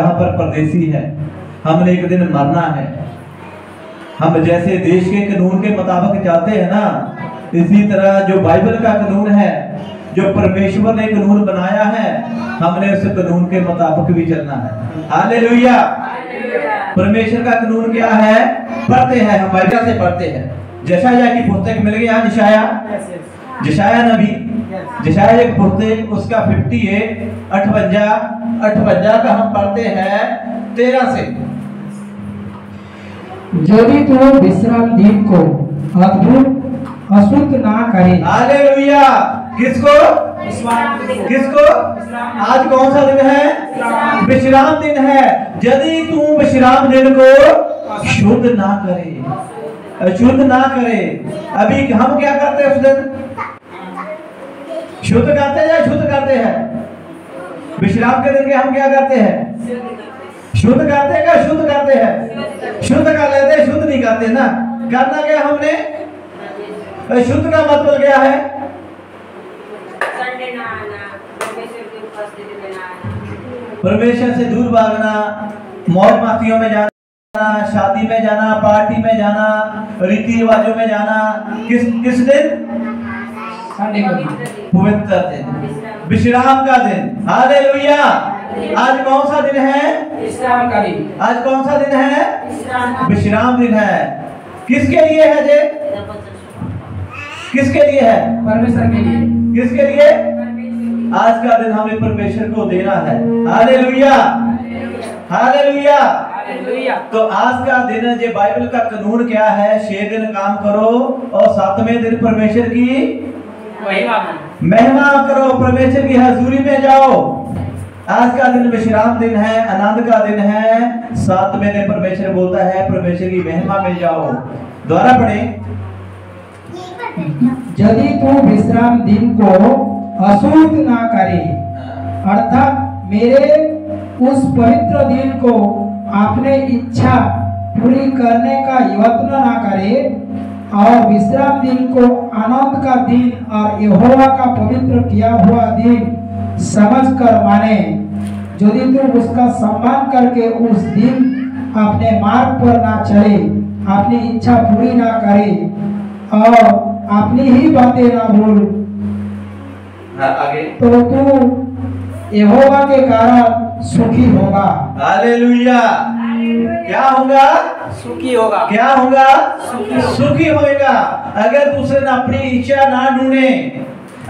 यहाँ पर परदेसी है। हमने एक दिन मरना है। हम जैसे देश के कानून के मुताबिक चाहते हैं ना, इसी तरह जो बाइबल का कानून है, जो परमेश्वर ने कानून बनाया है, हमने उस कानून के मुताबिक भी चलना है। हालेलुया। परमेश्वर का कानून क्या है? पढ़ते हैं, हम बाइबल से पढ़ते हैं। जशाया की पुस्तक मिल गया यहाँ जशाया नबी। जशाया एक पुस्तक उसका 58 अठवंजा अठवंजा का हम पढ़ते हैं तेरह से। यदि तू विश्राम दिन को अद्भुत अशुद्ध ना करे। हालेलुया। किसको? किसको? आज कौन सा दिन है? विश्राम दिन। है। यदि तू विश्राम दिन को शुद्ध ना करे। अशुद्ध ना करे। अभी हम क्या करते हैं उस दिन शुद्ध करते हैं या शुद्ध करते हैं? विश्राम के दिन के हम क्या करते हैं? शुद्ध करते हैं या शुद्ध करते हैं? शुद्ध कर लेते हैं शुद्ध नहीं करते ना। करना क्या हमने? शुद्ध का मतलब क्या है? परमेश्वर से दूर भागना मौज मस्तियों में जाना। शादी में जाना पार्टी में जाना रीति रिवाजों में जाना किस किस दिन? पवित्र दिन। विश्राम का दिन। हालेलुया। आज कौन सा दिन है? विश्राम का दिन। आज कौन सा दिन है? विश्राम दिन। है। किसके लिए है जे किसके लिए है? परमेश्वर के लिए। किसके लिए? आज का दिन हमें परमेश्वर को देना है। Hallelujah hallelujah. हालेलुया। तो आज का दिन जो बाइबल का कानून क्या है? छह दिन काम करो और सातवें दिन परमेश्वर की महिमा करो परमेश्वर की हजूरी में जाओ। आज का दिन विश्राम दिन है आनंद का दिन है। सातवें दिन परमेश्वर बोलता है परमेश्वर की महिमा में जाओ। दोबारा पढ़े। यदि तू विश्राम दिन को अशुद्ध ना करे अर्थात मेरे उस पवित्र दिन को अपने इच्छा पूरी करने का यत्न ना करे और विश्राम दिन को आनंद का दिन और यहोवा का पवित्र किया हुआ दिन समझकर माने। यदि तू उसका सम्मान करके उस दिन अपने मार्ग पर ना चले अपनी इच्छा पूरी ना करे और अपनी ही बातें ना बोल। हाँ, आगे। तो तू यहोवा के कारण सुखी होगा। हालेलुया। क्या होगा? सुखी होगा। क्या होगा? सुखी होएगा। अगर दूसरे ने अपनी इच्छा ना ढूंढे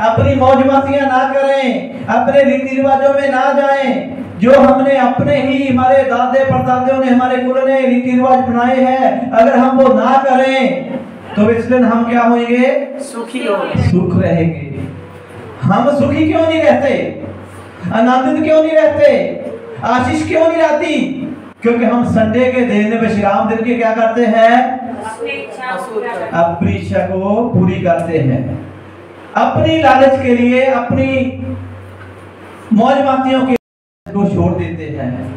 अपनी मौज मस्तियाँ ना करें अपने रीति रिवाजों में ना जाएँ जो हमने अपने ही हमारे दादे परदादों ने हमारे कुल ने रीति रिवाज बनाए हैं अगर हम वो ना करें तो इस दिन हम क्या होंगे सुखी होगा। सुख रहेंगे। हम सुखी क्यों नहीं रहते? आनंदित क्यों नहीं रहते? आशीष क्यों नहीं आती? क्योंकि हम संडे के दिन विश्राम दिन के क्या करते हैं? अपनी इच्छा को पूरा करते हैं। अपनी लालच के लिए, अपनी मौज मस्तियों के को छोड़ देते हैं।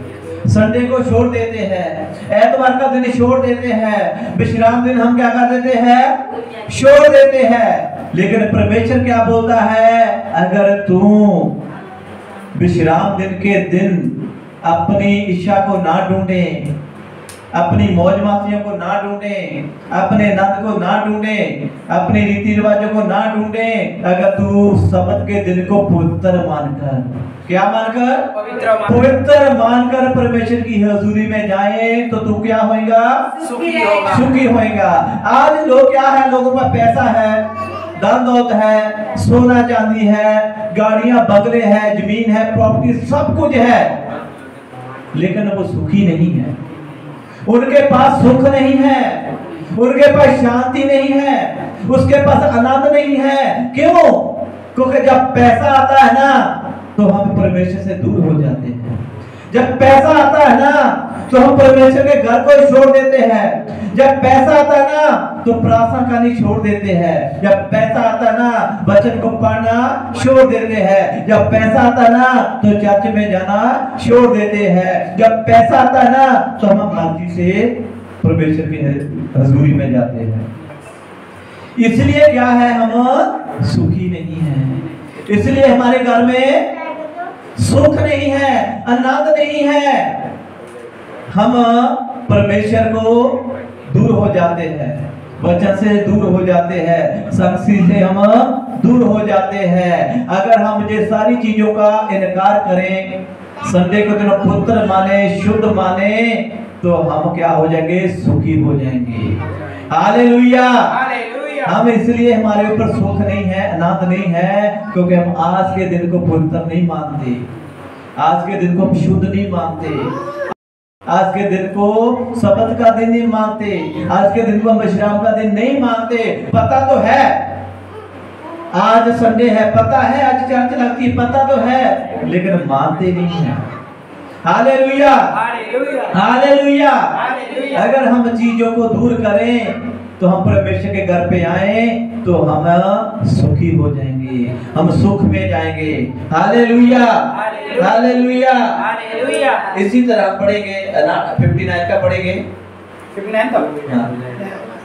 संडे को छोड़ देते हैं। एतवार का दिन छोड़ देते हैं। विश्राम दिन हम क्या कर देते हैं? छोड़ देते हैं। लेकिन परमेश्वर क्या बोलता है? अगर तू विश्राम दिन के दिन अपनी इच्छा को ना ढूंढे अपनी मौज मस्तियों को ना ढूंढे अपने नंद को ना ढूंढे अपने रीति रिवाजों को ना ढूंढे अगर तू सबत के दिन को पवित्र मानकर क्या मानकर? पवित्र पवित्र मानकर परमेश्वर की हजूरी में जाए तो तू क्या होएगा? सुखी होगा। सुखी होएगा। आज लोग क्या है? लोगों पर पैसा है। दौलत है, सोना चांदी है, गाड़ियाँ बगले हैं, ज़मीन है प्रॉपर्टी सब कुछ है। लेकिन वो सुखी नहीं है। उनके पास सुख नहीं है। उनके पास शांति नहीं है। उसके पास आनंद नहीं है। क्यों? क्योंकि जब पैसा आता है ना तो हम परमेश्वर से दूर हो जाते हैं। जब पैसा आता है ना तो हम परमेश्वर के घर को छोड़ देते हैं। जब पैसा आता है ना तो प्रार्थना करनी छोड़ देते हैं। जब पैसा आता है ना, वचन को पढ़ना छोड़ देते हैं। जब पैसा आता है ना तो चर्च में जाना छोड़ देते हैं। जब पैसा आता है ना तो हम मर्ज़ी से परमेश्वर की हजूरी में जाते हैं। इसलिए क्या है, हम सुखी नहीं है। इसलिए हमारे घर में सुख नहीं है, आनंद नहीं है। हम परमेश्वर को दूर हो जाते हैं, वचन से दूर हो जाते हैं, शक्ति से हम दूर हो जाते हैं। अगर हम ये सारी चीज़ों का इनकार करें, संडे को दिन पुत्र माने, शुद्ध माने तो हम क्या हो जाएँगे? सुखी हो जाएँगे। हालेलुया। हालेलुया। हम इसलिए हमारे ऊपर सुख नहीं है आनंद नहीं है क्योंकि हम आज के दिन को पवित्र नहीं मानते। आज के दिन को हम शुद्ध नहीं मानते। आज के दिन को शपथ का दिन नहीं मानते। आज के दिन को हम विश्राम का दिन नहीं मानते। पता तो है। आज संडे है पता है। आज चर्च लगती है पता तो है। लेकिन मानते नहीं है। हालेलुया। हालेलुया। हालेलुया। हालेलुया। अगर हम चीज़ों को दूर करें तो हम परमेश्वर के घर पे आए तो हम सुखी हो जाएँगे। हम सुख में जाएँगे। हालेलुया। हालेलुया। हालेलुया। हालेलुया। इसी तरह हम पढ़ेंगे फिफ्टी नाइन का पढ़ेंगे। 59 तक हाँ।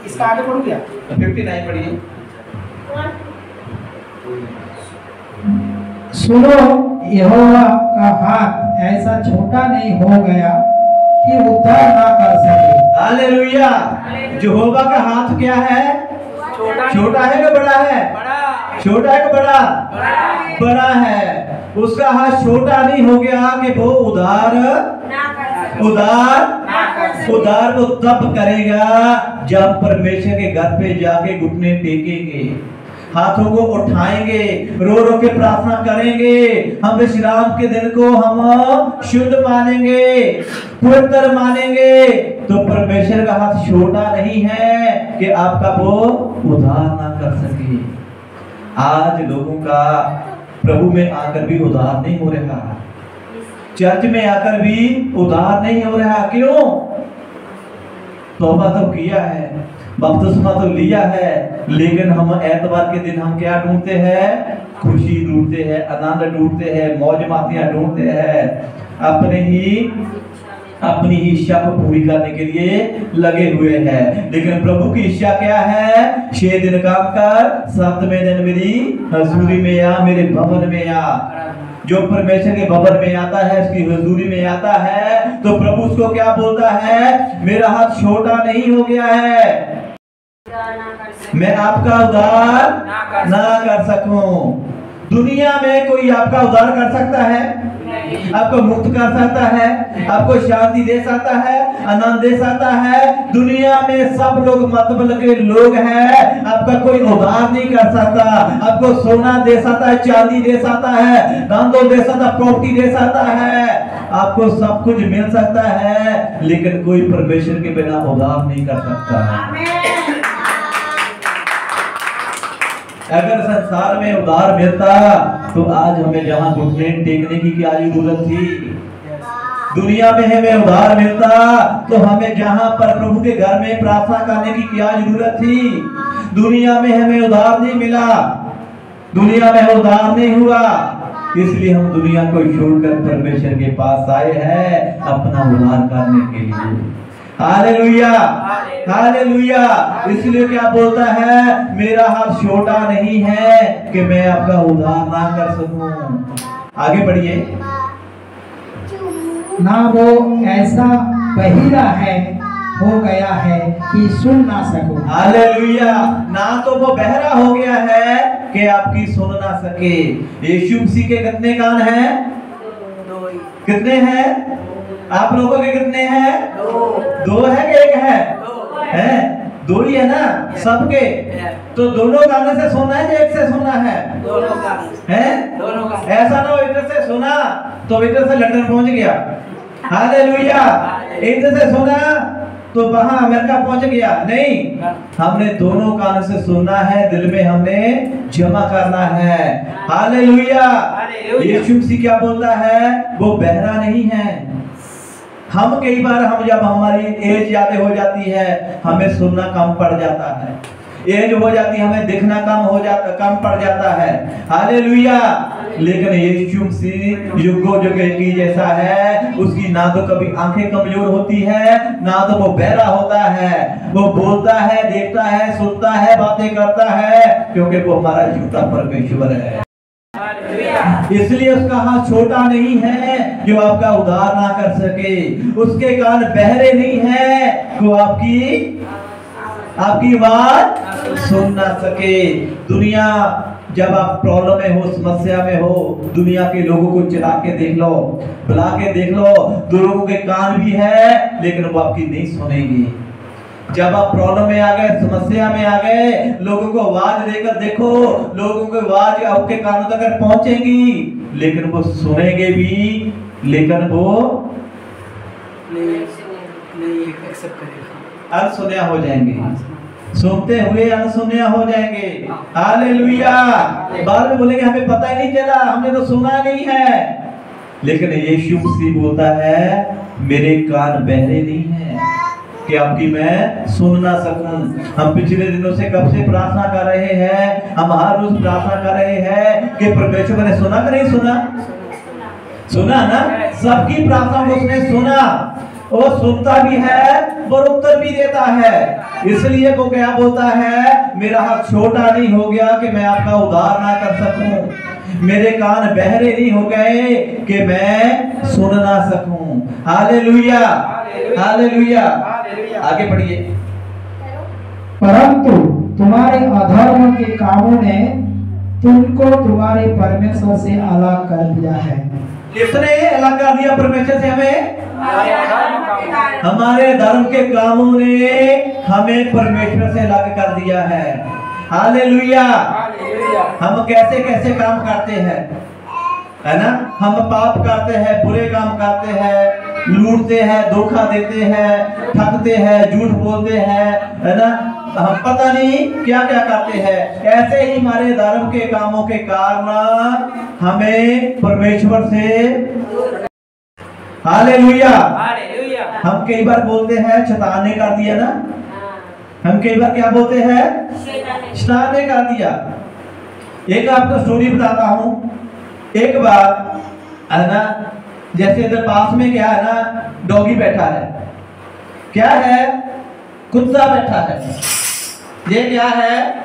इसका आगे पढ़ू क्या? फिफ्टी नाइन पढ़िए। सुनो यहोवा का हाथ ऐसा छोटा नहीं हो गया कि उद्धार ना कर सके। हालेलुया। यहोवा का हाथ क्या है? छोटा है। कि बड़ा है? बड़ा। छोटा है कि बड़ा? बड़ा। है। उसका हाथ छोटा नहीं हो गया कि वो उधार उधार उधार वो तब करेगा जब परमेश्वर के घर पे जाके घुटने टेकेंगे। हाथों को उठाएँगे, रो रो के प्रार्थना करेंगे। हम विश्राम के दिन को हम शुद्ध मानेंगे पवित्र मानेंगे। तो परमेश्वर का हाथ छोटा नहीं है कि आपका वो उधार ना कर सके। आज लोगों का प्रभु में आकर भी उधार नहीं हो रहा। चर्च में आकर भी उधार नहीं हो रहा। क्यों? तौबा तो किया है। बपतिस्मा तो लिया है, लेकिन हम एतवार के दिन हम क्या ढूंढते हैं? खुशी ढूंढते हैं, आनंद ढूंढते हैं, मौज मातियाँ ढूंढते हैं। अपने ही, अपनी ही इच्छा को पूरी करने के लिए लगे हुए हैं। लेकिन प्रभु की इच्छा क्या है? छह दिन काम कर, सातवें दिन मेरी हजूरी में आ, मेरे भवन में आ। जो परमेश्वर के भवन में आता है, उसकी हजूरी में आता है तो प्रभु उसको क्या बोलता है? मेरा हाथ छोटा नहीं हो गया है। मैं आपका उद्धार ना कर सकूँ। दुनिया में कोई आपका उद्धार कर सकता है? आपको मुक्त कर सकता है? आपको शांति दे सकता है? आनंद दे सकता है? दुनिया में सब लोग मतलब के लोग हैं। आपका कोई उधार नहीं कर सकता। आपको सोना दे सकता है चांदी दे सकता है धंधो दे सकता है प्रॉपर्टी दे सकता है। आपको सब कुछ मिल सकता है लेकिन कोई परमेश्वर के बिना उधार नहीं कर सकता। अगर संसार में उधार मिलता तो आज हमें जहाँ घुटने टेकने की क्या ज़रूरत थी? दुनिया में हमें उधार मिलता तो हमें जहाँ पर प्रभु के घर में प्रार्थना करने की क्या ज़रूरत थी? दुनिया में हमें उधार नहीं मिला। दुनिया में उधार नहीं हुआ। इसलिए हम दुनिया को छोड़कर परमेश्वर के पास आए हैं अपना उधार करने के लिए। हालेलुया। हालेलुया। इसलिए क्या बोलता है? मेरा हाथ छोटा नहीं है कि मैं आपका उधार ना कर सकूँ। आगे बढ़िए। ना वो ऐसा बहिरा है हो गया है कि सुन ना सको। हालेलुया। ना तो वो बहरा हो गया है कि आपकी सुन ना सके। यीशु मसीह के कितने कान हैं। कितने हैं? आप लोगों के कितने हैं? दो। दो है कि एक है? है? दो ही है ना? सबके? तो दोनों गाने से सुनना है या एक से सुनना है? दोनों का हैं? दोनों का ऐसा ना हो इधर से सुना तो इधर से लंदन पहुँच गया। हालेलुया। इधर से सुना तो वहाँ अमेरिका पहुँच गया। नहीं हमने दोनों कान से सुनना है दिल में हमने जमा करना है। हालेलुया। हालेलुया। यीशु मसीह क्या बोलता है? वो बहरा नहीं है। हम कई बार, हम जब हमारी एज ज़्यादा हो जाती है, हमें सुनना कम पड़ जाता है। एज हो जाती है, हमें दिखना कम हो जाता, कम पड़ जाता है। हालेलुया। लेकिन मसीह युगो युग एक जैसा है, उसकी ना तो कभी आँखें कमज़ोर होती है ना तो वो बहरा होता है। वो बोलता है, देखता है, सुनता है, बातें करता है, क्योंकि वो हमारा झूठा परमेश्वर है। इसलिए उसका हाथ छोटा नहीं है जो आपका उद्धार ना कर सके। उसके कान बहरे नहीं है जो आपकी आपकी बात सुन ना सके। दुनिया जब आप प्रॉब्लम में हो, समस्या में हो, दुनिया के लोगों को चिल्ला के देख लो, बुला के देख लो, दो लोगों के कान भी है, लेकिन वो आपकी नहीं सुनेंगे। जब आप प्रॉब्लम में आ गए समस्या में आ गए लोगों को आवाज़ देकर देखो लोगों को आवाज़ आपके कानों तक पहुंचेगी लेकिन वो सुनेंगे भी लेकिन वो अनसुनिया हो जाएँगे। सुनते हुए अनसुनिया हो जाएँगे। हालेलुया। बाद में बोलेंगे हमें पता ही नहीं चला हमने तो सुना नहीं है। लेकिन यीशु मसीह बोलता है मेरे कान बहरे नहीं है। कि आपकी मैं सुन ना सकूँ। हम पिछले दिनों से कब से प्रार्थना कर रहे हैं? हम हर रोज प्रार्थना कर रहे हैं कि परमेश्वर ने सुना कि नहीं सुना? सुना ना? सबकी प्रार्थना को उसने सुना। वो सुनता भी है और उत्तर भी देता है। इसलिए वो क्या बोलता है? मेरा हाथ छोटा नहीं हो गया कि मैं आपका उद्धार ना कर सकूँ। मेरे कान बहरे नहीं हो गए कि मैं सुन ना सकूँ। हालेलुया। हालेलुया। आगे बढ़िए। परंतु तुम्हारे अधर्म के कामों ने तुमको तुम्हारे परमेश्वर से अलग कर दिया है। किसने अलग कर दिया परमेश्वर से हमें? हमारे धर्म के कामों ने हमें परमेश्वर से अलग कर दिया है। हालेलुया। हम कैसे कैसे काम करते हैं? है ना? हम पाप करते हैं बुरे काम करते हैं लूटते हैं धोखा देते हैं ठगते हैं झूठ बोलते हैं है ना? हम पता नहीं क्या क्या करते हैं। ऐसे ही हमारे धर्म के कामों के कारण हमें परमेश्वर से हालेलुया। हम कई बार बोलते हैं शैतान ने कर दिया ना? हम कई बार क्या बोलते हैं? शैतान ने कर दिया। एक आपको स्टोरी बताता हूँ। एक बार, है ना, जैसे इधर पास में क्या है ना, डॉगी बैठा है। क्या है? कुत्ता बैठा है। ये क्या है?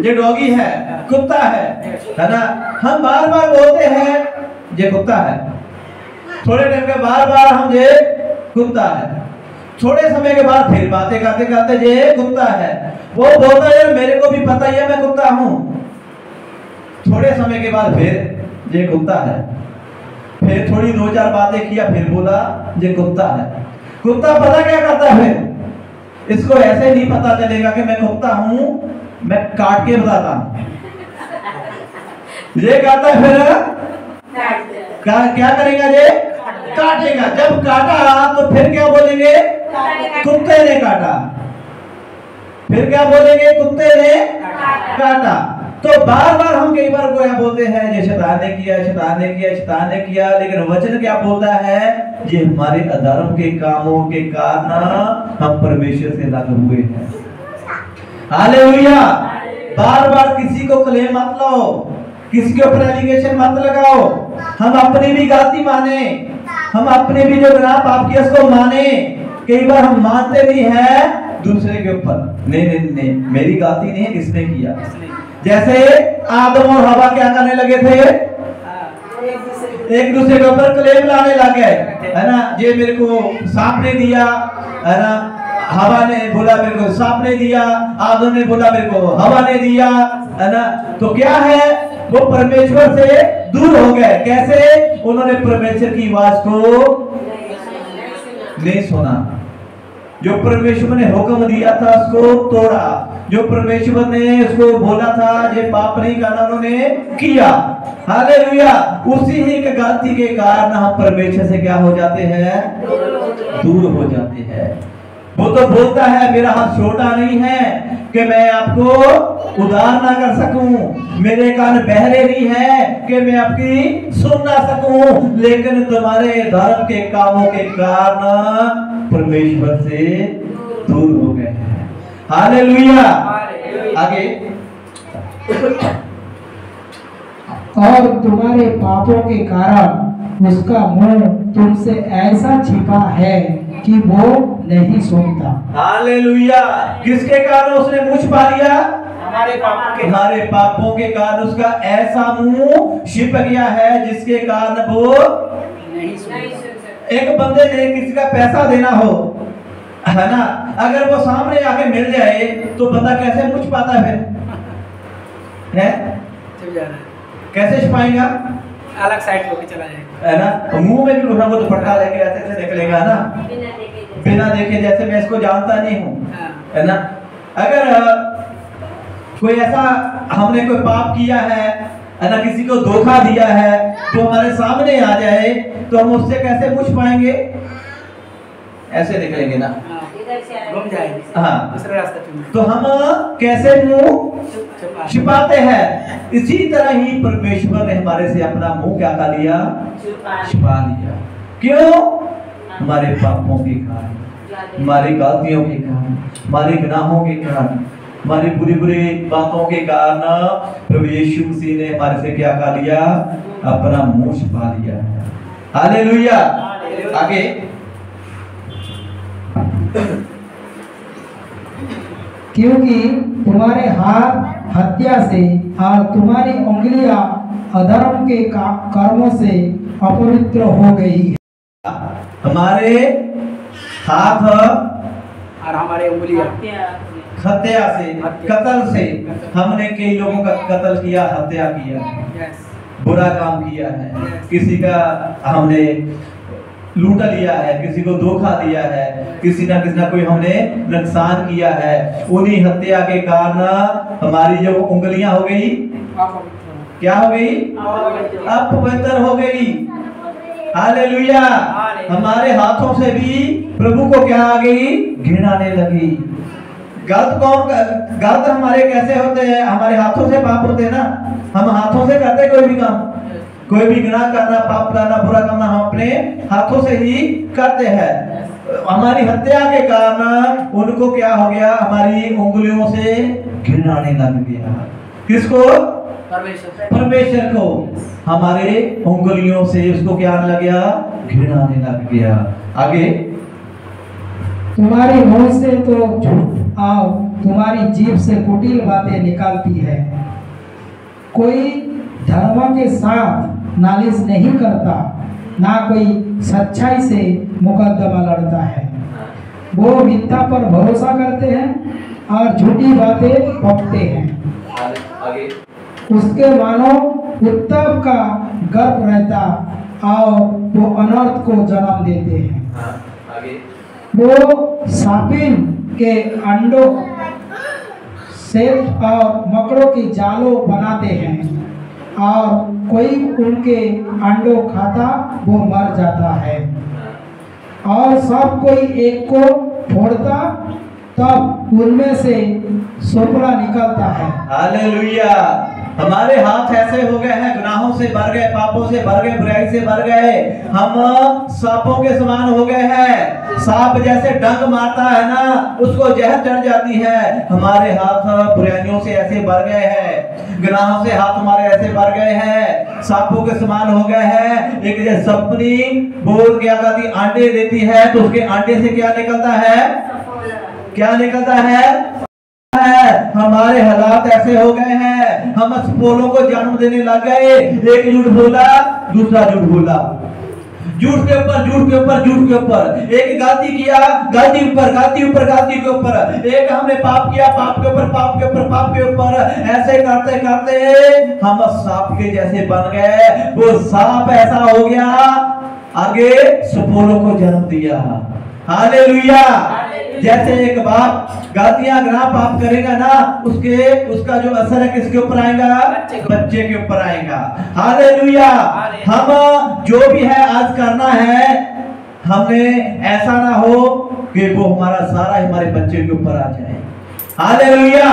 ये डॉगी है, कुत्ता है है ना। हम बार बार बोलते हैं, ये कुत्ता है। थोड़े टाइम के बार बार हम ये कुत्ता है। थोड़े समय के बाद फिर बातें करते करते ये कुत्ता है। वो बोलता है मेरे को भी पता ही है मैं कुत्ता हूँ। थोड़े समय के बाद फिर ये कुत्ता है। फिर थोड़ी दो चार बातें किया फिर बोला ये कुत्ता है। कुत्ता पता क्या करता है इसको ऐसे नहीं पता चलेगा कि मैं कुत्ता हूँ मैं काट के बताता हूँ। ये कहता है फिर क्या करेगा ये? काटेगा। जब काटा तो फिर क्या बोलेंगे? कुत्ते ने काटा। फिर क्या बोलेंगे? कुत्ते ने काटा। तो बार बार हम कई बार को यहाँ बोलते हैं, ये शैतान ने किया, शैतान ने किया, शैतान ने किया। लेकिन वचन क्या बोलता है? ये हमारे अधर्म के कामों के कारण हम परमेश्वर से अलग हुए हैं। हालेलुया। बार बार किसी को क्लेम मत लो किसी के ऊपर एलिगेशन मत लगाओ। हम अपनी भी गलती माने। हम अपने भी जो गुनाह पाप किया उसको माने। कई बार हम मानते नहीं है दूसरे के ऊपर। नहीं नहीं नहीं मेरी गलती नहीं है किसने किया? जैसे आदम और हवा क्या करने लगे थे? एक दूसरे के ऊपर क्लेम लाने लगे है ना? ये मेरे को सांप ने दिया है ना? हवा ने बोला मेरे को सांप ने दिया आदम ने बोला मेरे को हवा ने दिया है ना? तो क्या है? वो परमेश्वर से दूर हो गए। कैसे? उन्होंने परमेश्वर की आवाज़ को नहीं सुना। जो परमेश्वर ने हुक्म दिया था, उसको तोड़ा। जो परमेश्वर ने उसको बोला था, ये पाप नहीं करना उन्होंने किया। हालेलुया। उसी ही गलती के कारण हम परमेश्वर से क्या हो जाते हैं? दूर हो जाते हैं। वो तो बोलता है, मेरा हाथ छोटा नहीं है कि मैं आपको उदार ना कर सकूँ। मेरे कान बहरे नहीं है कि मैं आपकी सुन ना सकूँ। लेकिन तुम्हारे धर्म के कामों के कारण परमेश्वर से दूर हो गए हैं। आगे। और तुम्हारे पापों के कारण उसका मुँह तुमसे ऐसा छिपा है कि वो नहीं सुनता हालेलुया। किसके कारण उसने मुझ पा लिया? हमारे पापों के हमारे पापों के कारण उसका ऐसा मुँह छिप गया है जिसके कारण वो नहीं सुन नहीं सुन सकते। एक बंदे ने किसी का पैसा देना हो है ना? अगर वो सामने आके मिल जाए तो बंदा कैसे मुझ पाता है फिर? है? है। कैसे छुपाएगा? अलग साइड होके चला जाएगा। है ना? मुँह में भी कुछ ना कुछ दुपट्टा लेके ऐसे ऐसे निकलेगा ना? बिना देखे जैसे। बिना देखे जैसे मैं इसको जानता नहीं हूँ हाँ। है ना? अगर कोई ऐसा हमने कोई पाप किया है है ना? किसी को धोखा दिया है तो हमारे सामने आ जाए तो हम उससे कैसे पूछ पाएँगे? ऐसे निकलेंगे ना। हाँ। घूम जाएँगे हाँ। दूसरे रास्ते चुन तो हम कैसे मुँह छिपाते हैं। इसी तरह ही परमेश्वर ने हमारे से अपना मुँह क्या कर लिया? छिपा लिया। क्यों? हमारे पापों के कारण हमारी गलतियों के कारण हमारे गुनाहों के कारण हमारी बुरी बुरी बातों के कारण प्रभु यीशु मसीह ने हमारे से क्या कर लिया? अपना मुँह छिपा लिया। है हालेलुया। आगे। क्योंकि तुम्हारे हाथ हत्या से और तुम्हारी उंगलियाँ अधर्म के कर्मों से अपवित्र हो गई है। हमारे हाथ और हमारे उंगलियाँ। हत्या हत्या से कत्ल से हमने कई लोगों का कत्ल किया हत्या किया। बुरा काम किया है। किसी का हमने लूट लिया है, किसी को धोखा दिया है, किसी ना किसी ना कोई हमने नुकसान किया है। उन्हीं हत्या के कारण हमारी जो उंगलियाँ हो गई, क्या हो गई? अपवित्र हो गई। हालेलुया। हमारे हाथों से भी प्रभु को क्या आ गई? घृणा आने लगी। गलत कौन गलत हमारे कैसे होते हैं? हमारे हाथों से पाप होते हैं ना। हम हाथों से करते कोई भी काम। कोई भी गुनाह करना पाप करना बुरा करना हम अपने हाथों से ही करते हैं। हमारी हत्या के कारण उनको क्या हो गया? हमारी उंगलियों से घृणा आने लग गया। किसको? परमेश्वर परमेश्वर को। हमारे उंगलियों से उसको क्या आने लग गया? घृणा आने लग गया। आगे। तुम्हारी मुँह से तो झूठ और तुम्हारी जीभ से कुटिल बातें निकालती है। कोई धर्म के साथ नालिश नहीं करता ना कोई सच्चाई से मुकदमा लड़ता है। वो मिथ्या पर भरोसा करते हैं और झूठी बातें पकते हैं। आगे। उसके मानो उत्तम का गर्भ रहता और वो अनर्थ को जन्म देते हैं। आगे। वो सापिन के अंडों से और मकड़ों की जालों बनाते हैं। और कोई उनके अंडों खाता वो मर जाता है। और सब कोई एक को फोड़ता, तब उनमें से सोपड़ा निकलता है। हालेलुया। हमारे हाथ ऐसे हो गए हैं गुनाहों से भर गए पापों से भर गए बुराई से भर गए। हम सांपों के समान हो गए हैं। सांप जैसे डंक मारता है ना उसको जहर चढ़ जाती है। हमारे हाथ बुराइयों से ऐसे भर गए हैं गुनाहों से हाथ हमारे ऐसे भर गए हैं। सांपों के समान हो गए हैं। एक जैसे सपनी बोल क्या कहती अंडे देती है तो उसके अंडे से क्या निकलता है? क्या निकलता है? है। हमारे हालात ऐसे हो गए हैं। हम स्पोलों को जन्म देने लग गए। एक झूठ बोला, दूसरा झूठ बोला। झूठ के ऊपर, झूठ के ऊपर, झूठ के ऊपर। एक गलती किया, गलती ऊपर गलती ऊपर, गलती के ऊपर। एक हमने पाप किया, पाप के ऊपर, पाप के ऊपर, पाप के ऊपर। ऐसे करते करते हम सांप के जैसे बन गए। वो सांप ऐसा हो गया, आगे सुपोलों को जन्म दिया। हालेलुया। जैसे एक बाप गलतियाँ अगर पाप करेगा ना उसके उसका जो असर है किसके ऊपर आएगा? बच्चे के ऊपर। आएगा। हालेलुया। हम जो भी है आज करना है। हमने ऐसा ना हो कि वो हमारा सारा हमारे बच्चे के ऊपर आ जाए। हालेलुया।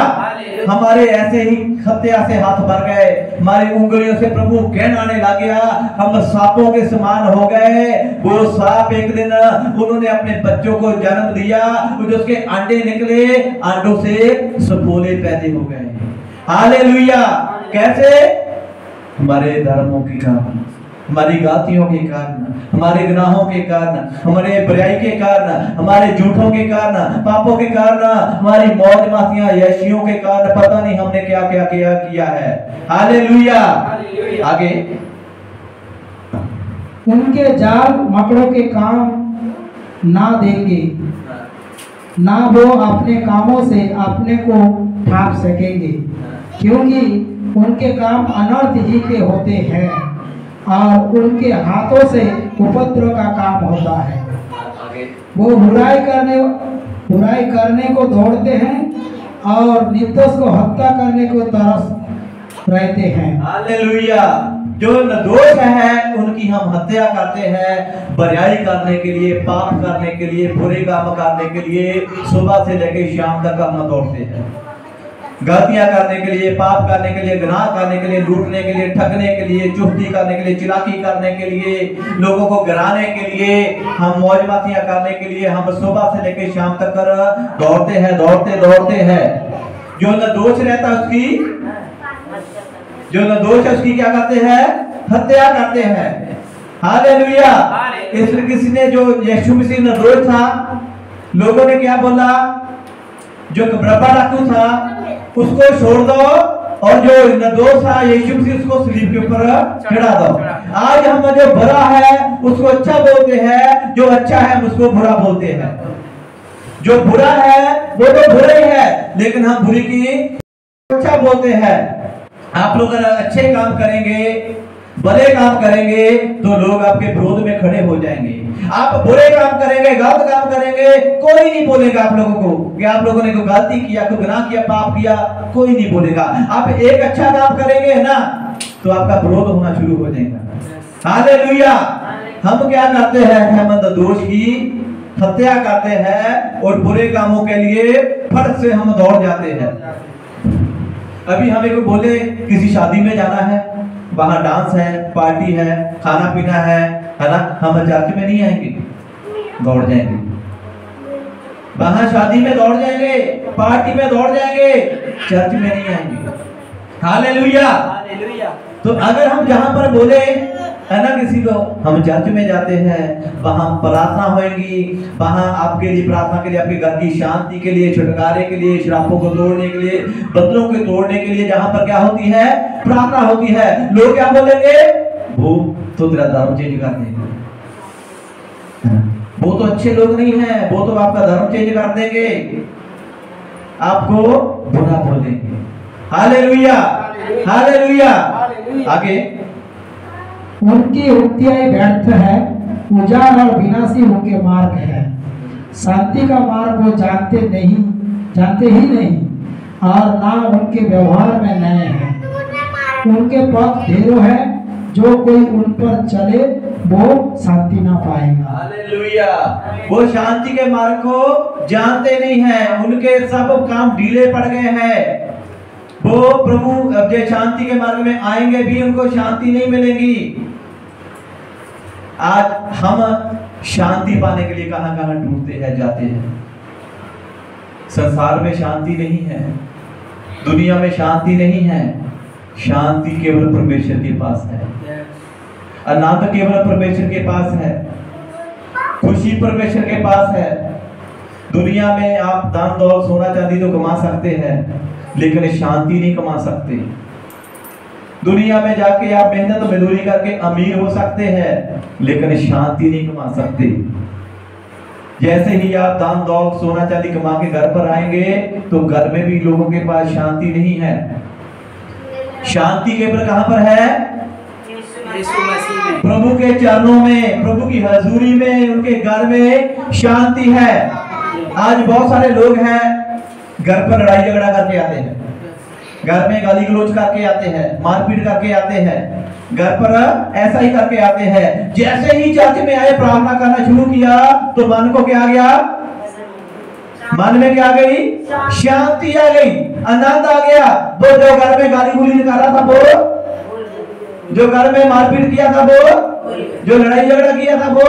हमारे ऐसे ही हत्या से हाथ भर गए। हमारी उंगलियों से प्रभु कहन आने लग गया हम सांपों के समान हो गए वो सांप एक दिन उन्होंने अपने बच्चों को जन्म दिया। जो उसके अंडे निकले अंडों से सपोले पैदे हो गए। हालेलुया। कैसे? हमारे धर्मों के कारण हमारी गलतियों के कारण हमारे गुनाहों के कारण हमारे बुराई के कारण हमारे झूठों के कारण पापों के कारण हमारी मौज मासियाँ यशियों के कारण पता नहीं हमने क्या क्या किया किया है। हालेलुया। आगे। उनके जाल मकड़ों के काम ना देंगे। ना वो अपने कामों से अपने को ढांप सकेंगे क्योंकि उनके काम अनर्थ ही के होते हैं। और उनके हाथों से उपद्रव का काम होता है। वो बुराई करने बुराई करने को दौड़ते हैं और निर्दोष को हत्या करने को तरस रहते हैं। हालेलुया। जो निर्दोष है उनकी हम हत्या करते हैं। बरियाई करने के लिए पाप करने के लिए बुरे काम करने के लिए सुबह से लेकर शाम तक हम दौड़ते हैं। गलतियाँ करने के लिए पाप करने के लिए गुनाह करने के लिए लूटने के लिए ठगने के लिए चुप्ती करने के लिए चिराकी करने के लिए लोगों को गिराने के लिए हम मौज करने के लिए हम सुबह से लेकर शाम तक कर दौड़ते हैं दौड़ते दौड़ते हैं। जो निर्दोष रहता है उसकी जो निर्दोष है उसकी क्या करते हैं? हत्या करते हैं। हालेलुया। इसलिए किसी ने जो यीशु मसीह निर्दोष था लोगों ने क्या बोला? जो बरब्बा डाकू था, उसको छोड़ दो और जो निर्दोष था, यीशु मसीह, उसको सलीब के ऊपर चढ़ा दो। आज हम जो बुरा है, उसको अच्छा बोलते हैं, जो अच्छा है, हम उसको बुरा बोलते हैं। जो बुरा है, वो तो बुरा ही है, लेकिन हम बुरी की अच्छा बोलते हैं। आप लोग अगर अच्छे काम करेंगे, भले काम करेंगे तो लोग आपके विरोध में खड़े हो जाएँगे। आप बुरे काम करेंगे, गलत काम करेंगे, कोई नहीं बोलेगा आप लोगों को। कि आप लोगों ने कोई गलती किया, कोई गुनाह किया, पाप किया, कोई नहीं बोलेगा। आप एक अच्छा काम करेंगे ना तो आपका विरोध होना शुरू हो जाएगा। हम क्या करते हैं हम दोष की हत्या करते हैं और बुरे कामों के लिए फट से हम दौड़ जाते हैं। अभी हमें को बोले, किसी शादी में जाना है, वहाँ डांस है, पार्टी है, खाना पीना है है ना? हम चर्च में नहीं आएँगे। दौड़ जाएँगे। वहाँ शादी में दौड़ जाएँगे पार्टी में दौड़ जाएँगे चर्च में नहीं आएँगे। हालेलुया। तो अगर हम जहाँ पर बोले है ना किसी को हम चर्च में जाते हैं वहाँ प्रार्थना होगी वहाँ आपके लिए प्रार्थना के लिए आपके घर की शांति के लिए छुटकारे के लिए श्रापों को तोड़ने के लिए बदलों को तोड़ने के लिए जहाँ पर क्या होती है? प्रार्थना होती है। लोग क्या बोलेंगे? वो तो तेरा धर्म चेंज कर देंगे। वो तो अच्छे लोग नहीं है वो तो आपका धर्म चेंज कर देंगे। आपको बुरा बोल देंगे। हाले लुया हालेलुया। हालेलुया। आगे। उनकी उक्तियाँ व्यर्थ है उजाड़ और विनाशी उनके मार्ग है। शांति का मार्ग वो जानते नहीं जानते ही नहीं और ना उनके व्यवहार में नए हैं। उनके पथ ढेरों है जो कोई उन पर चले, वो शांति ना पाएगा। हालेलुया। वो शांति के मार्ग को जानते नहीं है। उनके सब काम ढीले पड़ गए हैं। वो प्रभु जो शांति के मार्ग में आएँगे भी, उनको शांति नहीं मिलेगी। आज हम शांति पाने के लिए कहाँ कहाँ ढूंढते हैं, जाते हैं। संसार में शांति नहीं है। दुनिया में शांति नहीं है। शांति केवल परमेश्वर के पास है। अनाथ केवल परमेश्वर के पास है। खुशी परमेश्वर के पास है। दुनिया में आप दान दौलत सोना चांदी तो कमा सकते हैं लेकिन शांति नहीं कमा सकते। दुनिया में जाके आप मेहनत मजदूरी करके अमीर हो सकते हैं लेकिन शांति नहीं कमा सकते। जैसे ही आप दान दौलत सोना चांदी कमा के घर पर आएँगे तो घर में भी लोगों के पास शांति नहीं है। शांति केवल कहाँ पर है? प्रभु के चरणों में प्रभु की हजूरी में उनके घर में शांति है। आज बहुत सारे लोग हैं घर पर लड़ाई झगड़ा करके आते हैं। घर में गाली गलोच करके आते हैं मारपीट करके आते हैं। घर पर ऐसा ही करके आते हैं। जैसे ही चर्च में आए प्रार्थना करना शुरू किया तो मन को क्या गया मन में क्या आ गई? शांति आ गई। आनंद आ गया। वो जो घर में गाली गुली रहा था वो जो घर में मारपीट किया था वो जो लड़ाई झगड़ा किया था वो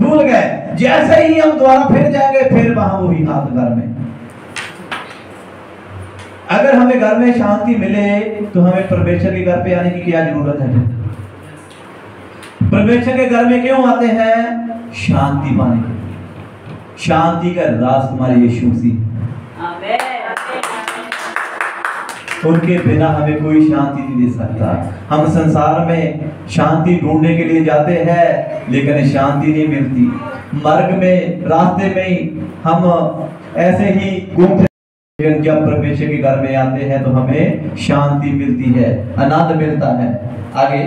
भूल गए। जैसे ही हम दोबारा फिर जाएँगे, फिर वहाँ वही हाथ घर में। अगर हमें घर में शांति मिले तो हमें परमेश्वर के घर पे आने की क्या ज़रूरत है? परमेश्वर के घर में क्यों आते हैं? शांति पाने के शांति का राज तुम्हारे यीशु मसीह। उनके बिना हमें कोई शांति नहीं दे सकता। हम संसार में शांति ढूँढने के लिए जाते हैं, लेकिन शांति नहीं मिलती। मार्ग में, रास्ते में ही हम ऐसे ही घूमते लेकिन जब परमेश्वर के घर में आते हैं तो हमें शांति मिलती है, आनंद मिलता है। आगे,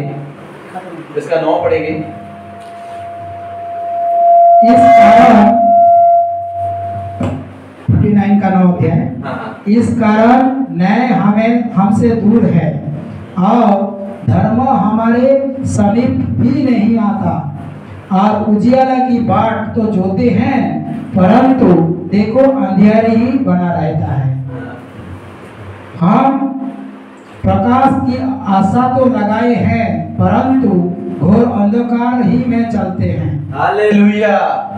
इसका नौ पढ़ेंगे। इस कारण 49 का नौ अध्याय इस कारण न्याय हमें हमसे दूर है। और धर्म हमारे समीप भी नहीं आता। और उजियाला की बाट तो जोते हैं परंतु देखो अंधियारी ही बना रहता है। हम प्रकाश की आशा तो लगाए हैं परंतु घोर अंधकार ही में चलते हैं। हालेलुया।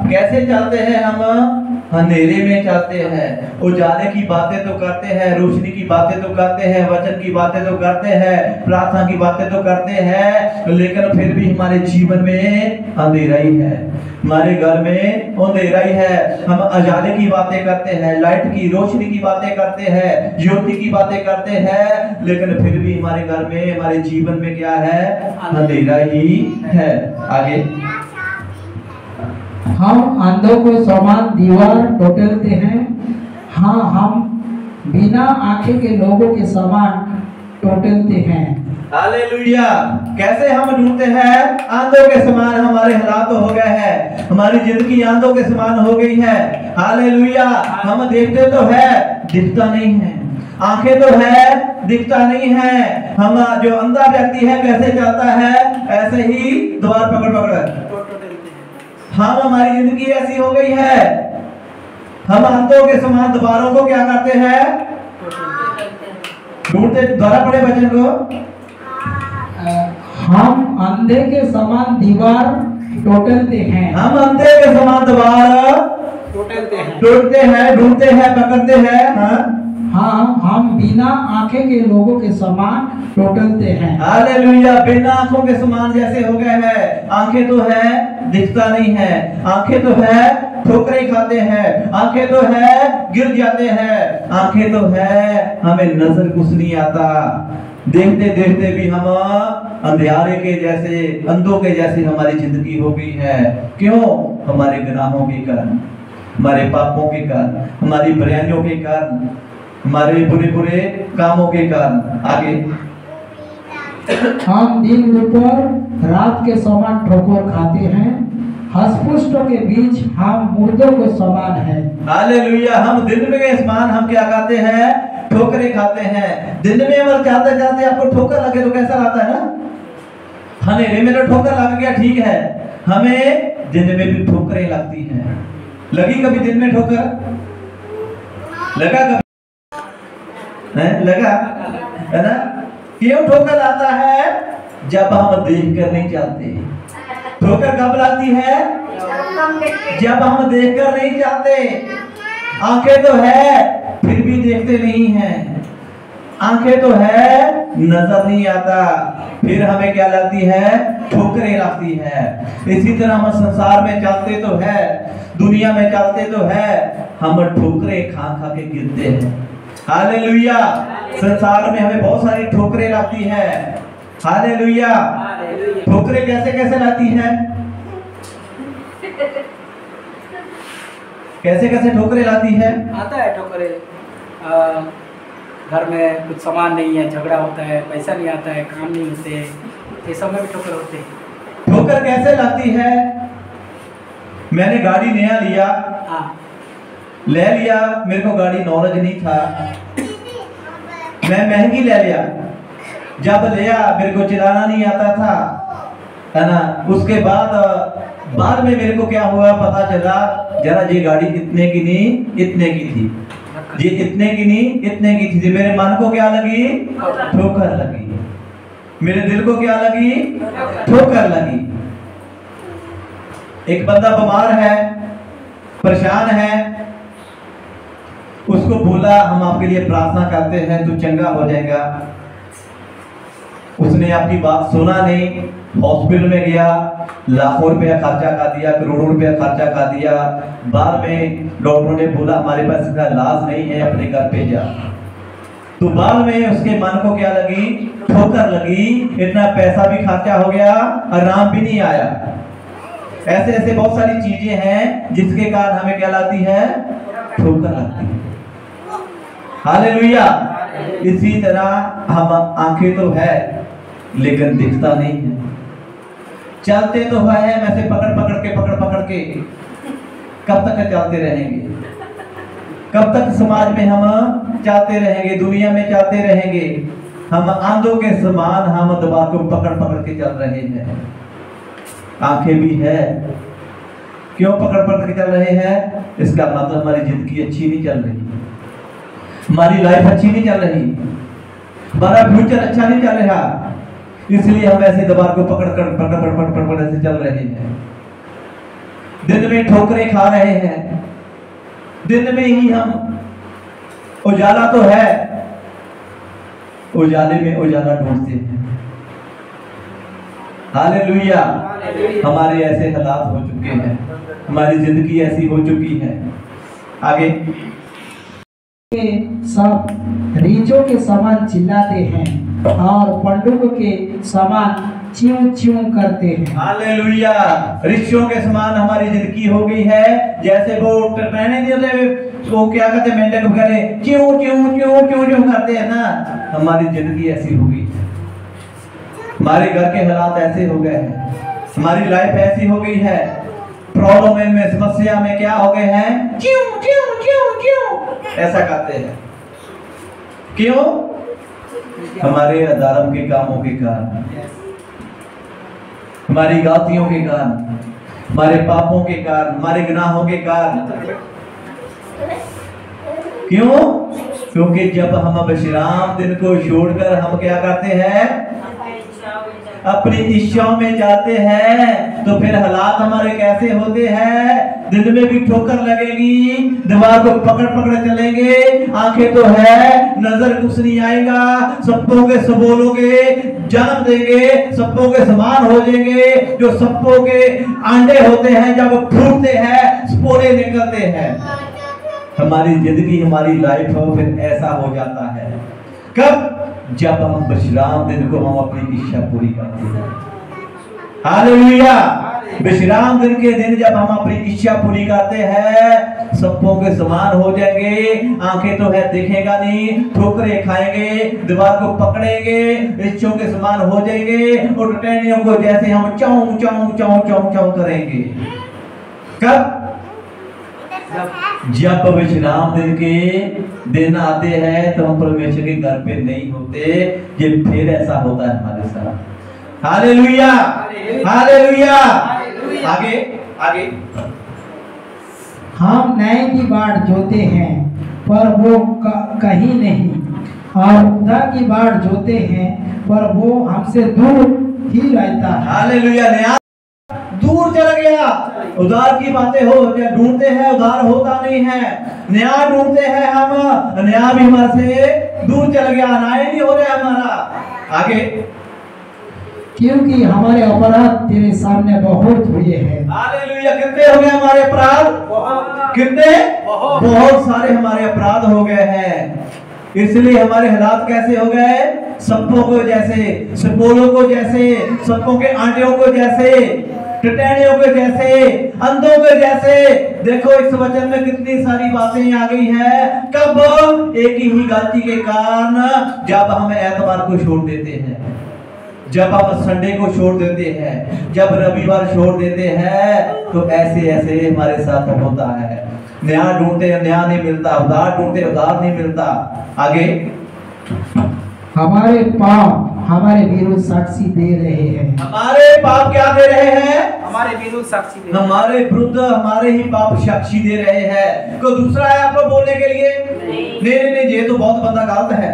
कैसे चलते हैं हम? अंधेरे में चलते हैं। उजाले की बातें तो करते हैं, रोशनी की बातें तो करते हैं, वचन की बातें तो करते हैं, प्रार्थना की बातें तो करते हैं, लेकिन फिर भी हमारे जीवन में अंधेरा ही है। हमारे घर में अंधेरा ही है। हम अजाले की बातें करते हैं, लाइट की, रोशनी की बातें करते हैं, ज्योति की बातें करते हैं, लेकिन फिर भी हमारे घर में, हमारे जीवन में क्या है? अंधेरा ही है। आगे। हम अंधों को समान दीवार टोटलते हैं। हाँ हम बिना आँखें के लोगों के समान टोटलते हैं। हालेलुया। कैसे हम ढूंढते हैं? आंधों के समान हमारे हालात हो गए हैं। हमारी ज़िंदगी आंधों के समान हो गई है। हालेलुया। हम देखते तो है, दिखता नहीं है। आँखें तो है, दिखता नहीं है। हम जो अंधा व्यक्ति है, कैसे जाता है? ऐसे ही द्वार पकड़ पकड़ हम हमारी ज़िंदगी ऐसी हो गई है। हम अंतों के समान द्वारों को क्या करते हैं? ढूंढते द्वारा पड़े वचन को। हम अंधे के समान दीवार टोटलते हैं। हम अंधे के समान द्वार टोटलते हैं। ढूंढते हैं ढूंढते हैं पकड़ते हैं हाँ। हाँ हम बिना आँखें के लोगों के समान टोटलते हैं। हालेलुया, बिना आँखों के समान जैसे हो गए हैं। आँखें तो है, दिखता नहीं है। आँखें तो है, ठोकरें खाते हैं। आँखें तो है, गिर जाते हैं। आँखें तो है, हमें नज़र कुछ नहीं आता। देखते देखते भी हम अंधियारे के जैसे, अंधों के जैसे हमारी ज़िंदगी हो गई है। क्यों? हमारे गुनाहों के कारण, हमारे पापों के कारण, हमारी बुराइयों के कारण। हमारे बुरे बुरे कामों के कारण। आगे। हम दिन ऊपर रात के समान ठोकर खाते हैं। हसपुष्टों के बीच हम मुर्दों को समान है। हालेलुया। हम दिन में के समान हम क्या खाते हैं? ठोकरें खाते हैं। दिन में अगर जाते जाते आपको ठोकर लगे तो कैसा लगता है ना? अंधेरे में तो ठोकर लग गया ठीक है। हमें दिन में भी ठोकरें लगती हैं। लगी कभी दिन में ठोकर? लगा कभी? हैं? लगा? है ना? क्यों ठोकर आता है? जब हम देख कर नहीं चलते ठोकर कब लाती है? जब हम देख कर नहीं जाते आँखें तो है, फिर भी देखते नहीं हैं। आँखें तो है, नज़र नहीं आता। फिर हमें क्या लगती है? ठोकरें लगती है। इसी तरह हम संसार में चलते तो है, दुनिया में चलते तो है। हम ठोकरें खा खा के गिरते हैं। हालेलुया। संसार में हमें बहुत सारी ठोकरें लगती है। हालेलुया। ठोकरें कैसे कैसे लाती है? कैसे कैसे ठोकरें लाती है? आता है ठोकरे। घर में कुछ सामान नहीं है झगड़ा होता है पैसा नहीं आता है काम नहीं होते ये सब में भी ठोकर होते हैं। ठोकर कैसे लाती है? मैंने गाड़ी नया लिया। हाँ। ले लिया, मेरे को गाड़ी नॉलेज नहीं था। मैं महँगी ले लिया। जब लिया मेरे को चलाना नहीं आता था। है ना? उसके बाद बाद में मेरे को क्या हुआ, पता चला, जरा ये गाड़ी इतने की नहीं, इतने की थी। ये इतने की नहीं, इतने की थी। मेरे मन को क्या लगी? ठोकर लगी। मेरे दिल को क्या लगी? ठोकर लगी। एक बंदा बीमार है, परेशान है उसको बोला, हम आपके लिए प्रार्थना करते हैं तो चंगा हो जाएगा। उसने आपकी बात सुना नहीं, हॉस्पिटल में गया, लाखों रुपया खर्चा कर दिया, करोड़ों रुपया खर्चा कर दिया। बाद में डॉक्टरों ने बोला, हमारे पास इसका इलाज नहीं है, अपने घर पे जा। तो बाद में उसके मन को क्या लगी? ठोकर लगी। इतना पैसा भी खर्चा हो गया, आराम भी नहीं आया। ऐसे ऐसे बहुत सारी चीज़ें हैं, जिसके कारण हमें क्या लाती है? ठोकर लगती है। हालेलुया। इसी तरह हम आँखें तो है, लेकिन दिखता नहीं है। चलते तो है वैसे पकड़ पकड़ के पकड़ पकड़ के। कब तक चलते रहेंगे? कब तक समाज में हम चलते रहेंगे? दुनिया में चलते रहेंगे? हम आंधों के समान हम दबा को पकड़ पकड़ के चल रहे हैं। आँखें भी है। क्यों पकड़ पकड़ के चल रहे हैं? इसका मतलब हमारी ज़िंदगी अच्छी नहीं चल रही। हमारी लाइफ अच्छी नहीं चल रही। हमारा फ्यूचर अच्छा नहीं चल रहा। इसलिए हम ऐसे दबार को पकड़ कर पकड़ पकड़ पकड़ पकड़ पकड़ ऐसे चल रहे हैं। दिन में ठोकरें खा रहे हैं। दिन में ही हम उजाला तो है। उजाले में उजाला ढूंढते हैं। हालेलुया। हमारे ऐसे हालात हो चुके हैं। हमारी ज़िंदगी ऐसी हो चुकी है। आगे। सब रीछों के समान चिल्लाते हैं और पंडुक के समान च्यूं च्यूं करते हैं। के समान हमारी ज़िंदगी हो गई है। जैसे वो नहीं होते वो क्या कहते हैं मेंढक वगैरह क्यों क्यों क्यों क्यों क्यों करते हैं ना? हमारी ज़िंदगी ऐसी हो गई। हमारे घर के हालात ऐसे हो गए हैं। हमारी लाइफ ऐसी हो गई है। प्रॉब्लम में, समस्या में क्या हो गए हैं? क्यों क्यों? ऐसा कहते हैं। क्यों? हमारे अधर्म के कामों के कारण। हमारी गलतियों के कारण। हमारे पापों के कारण। हमारे गुनाहों के कारण। क्यों? क्योंकि जब हम विश्राम दिन को छोड़कर हम क्या करते हैं? अपनी इच्छाओं में जाते हैं तो फिर हालात हमारे कैसे होते हैं? दिन में भी ठोकर लगेगी दीवार को पकड़ पकड़ चलेंगे, आँखें तो है, नज़र कुछ नहीं आएगा, सप्पों के सबोलोगे जन्म देंगे, सप्पों के समान हो जाएँगे, जो सप्पों के आंडे होते हैं, जब फूटते हैं, स्पोरे निकलते हैं। हमारी ज़िंदगी, हमारी लाइफ हो फिर ऐसा हो जाता है। कब? जब हम विश्राम दिन को हम अपनी इच्छा पूरी करते हैं। विश्राम दिन के दिन जब हम अपनी इच्छा पूरी करते हैं सप्पों के समान हो जाएँगे। आँखें तो है दिखेगा नहीं, ठोकरे खाएँगे, दीवार को पकड़ेंगे इच्छों के समान हो जाएँगे और टहनियों को जैसे हम चाऊ चाऊ चाऊ चाऊ चाऊ करेंगे। कब? जब विश्राम दिन के दिन आते हैं तो हम परमेश्वर के घर पे नहीं होते। ये फिर ऐसा होता है हमारे साथ। हालेलुया। हालेलुया। आगे आगे। हम न्याय की बाट जोते हैं पर वो कहीं नहीं। और उधर की बाट जोते हैं पर वो हमसे दूर ही रहता है। हालेलुया। न्याय दूर चला गया। उधार की बातें हो या ढूंढते हैं उधार होता नहीं है। न्याय ढूंढते हैं हम न्याय भी हमारे से दूर चला गया न्याय नहीं हो रहा हमारा। आगे। क्योंकि हमारे अपराध तेरे सामने बहुत हुए हैं। कितने हो गए हमारे अपराध? कितने? बहुत। सारे हमारे अपराध हो गए हैं। इसलिए हमारे हालात कैसे हो गए? सप्पों को जैसे सपोलों को जैसे सप्पों के आंटियों को जैसे। टटैनियों के जैसे, अंधों के जैसे। देखो इस वचन में कितनी सारी बातें आ गई है। कब? एक ही गलती के कारण जब हम एतवार को छोड़ देते हैं। जब हम संडे को छोड़ देते हैं, जब रविवार छोड़ देते हैं तो ऐसे ऐसे हमारे साथ होता है। न्याय ढूंढते न्याय नहीं मिलता, उधार ढूंढते, उधार नहीं मिलता। आगे। हमारे पाप हमारे विरुद्ध साक्षी दे रहे हैं। हमारे पाप क्या दे रहे हैं? हमारे विरुद्ध साक्षी दे हमारे विरुद्ध हमारे ही पाप साक्षी दे रहे हैं। कोई दूसरा है आपको बोलने के लिए? नहीं। नहीं नहीं ये तो बहुत बंदा गलत है।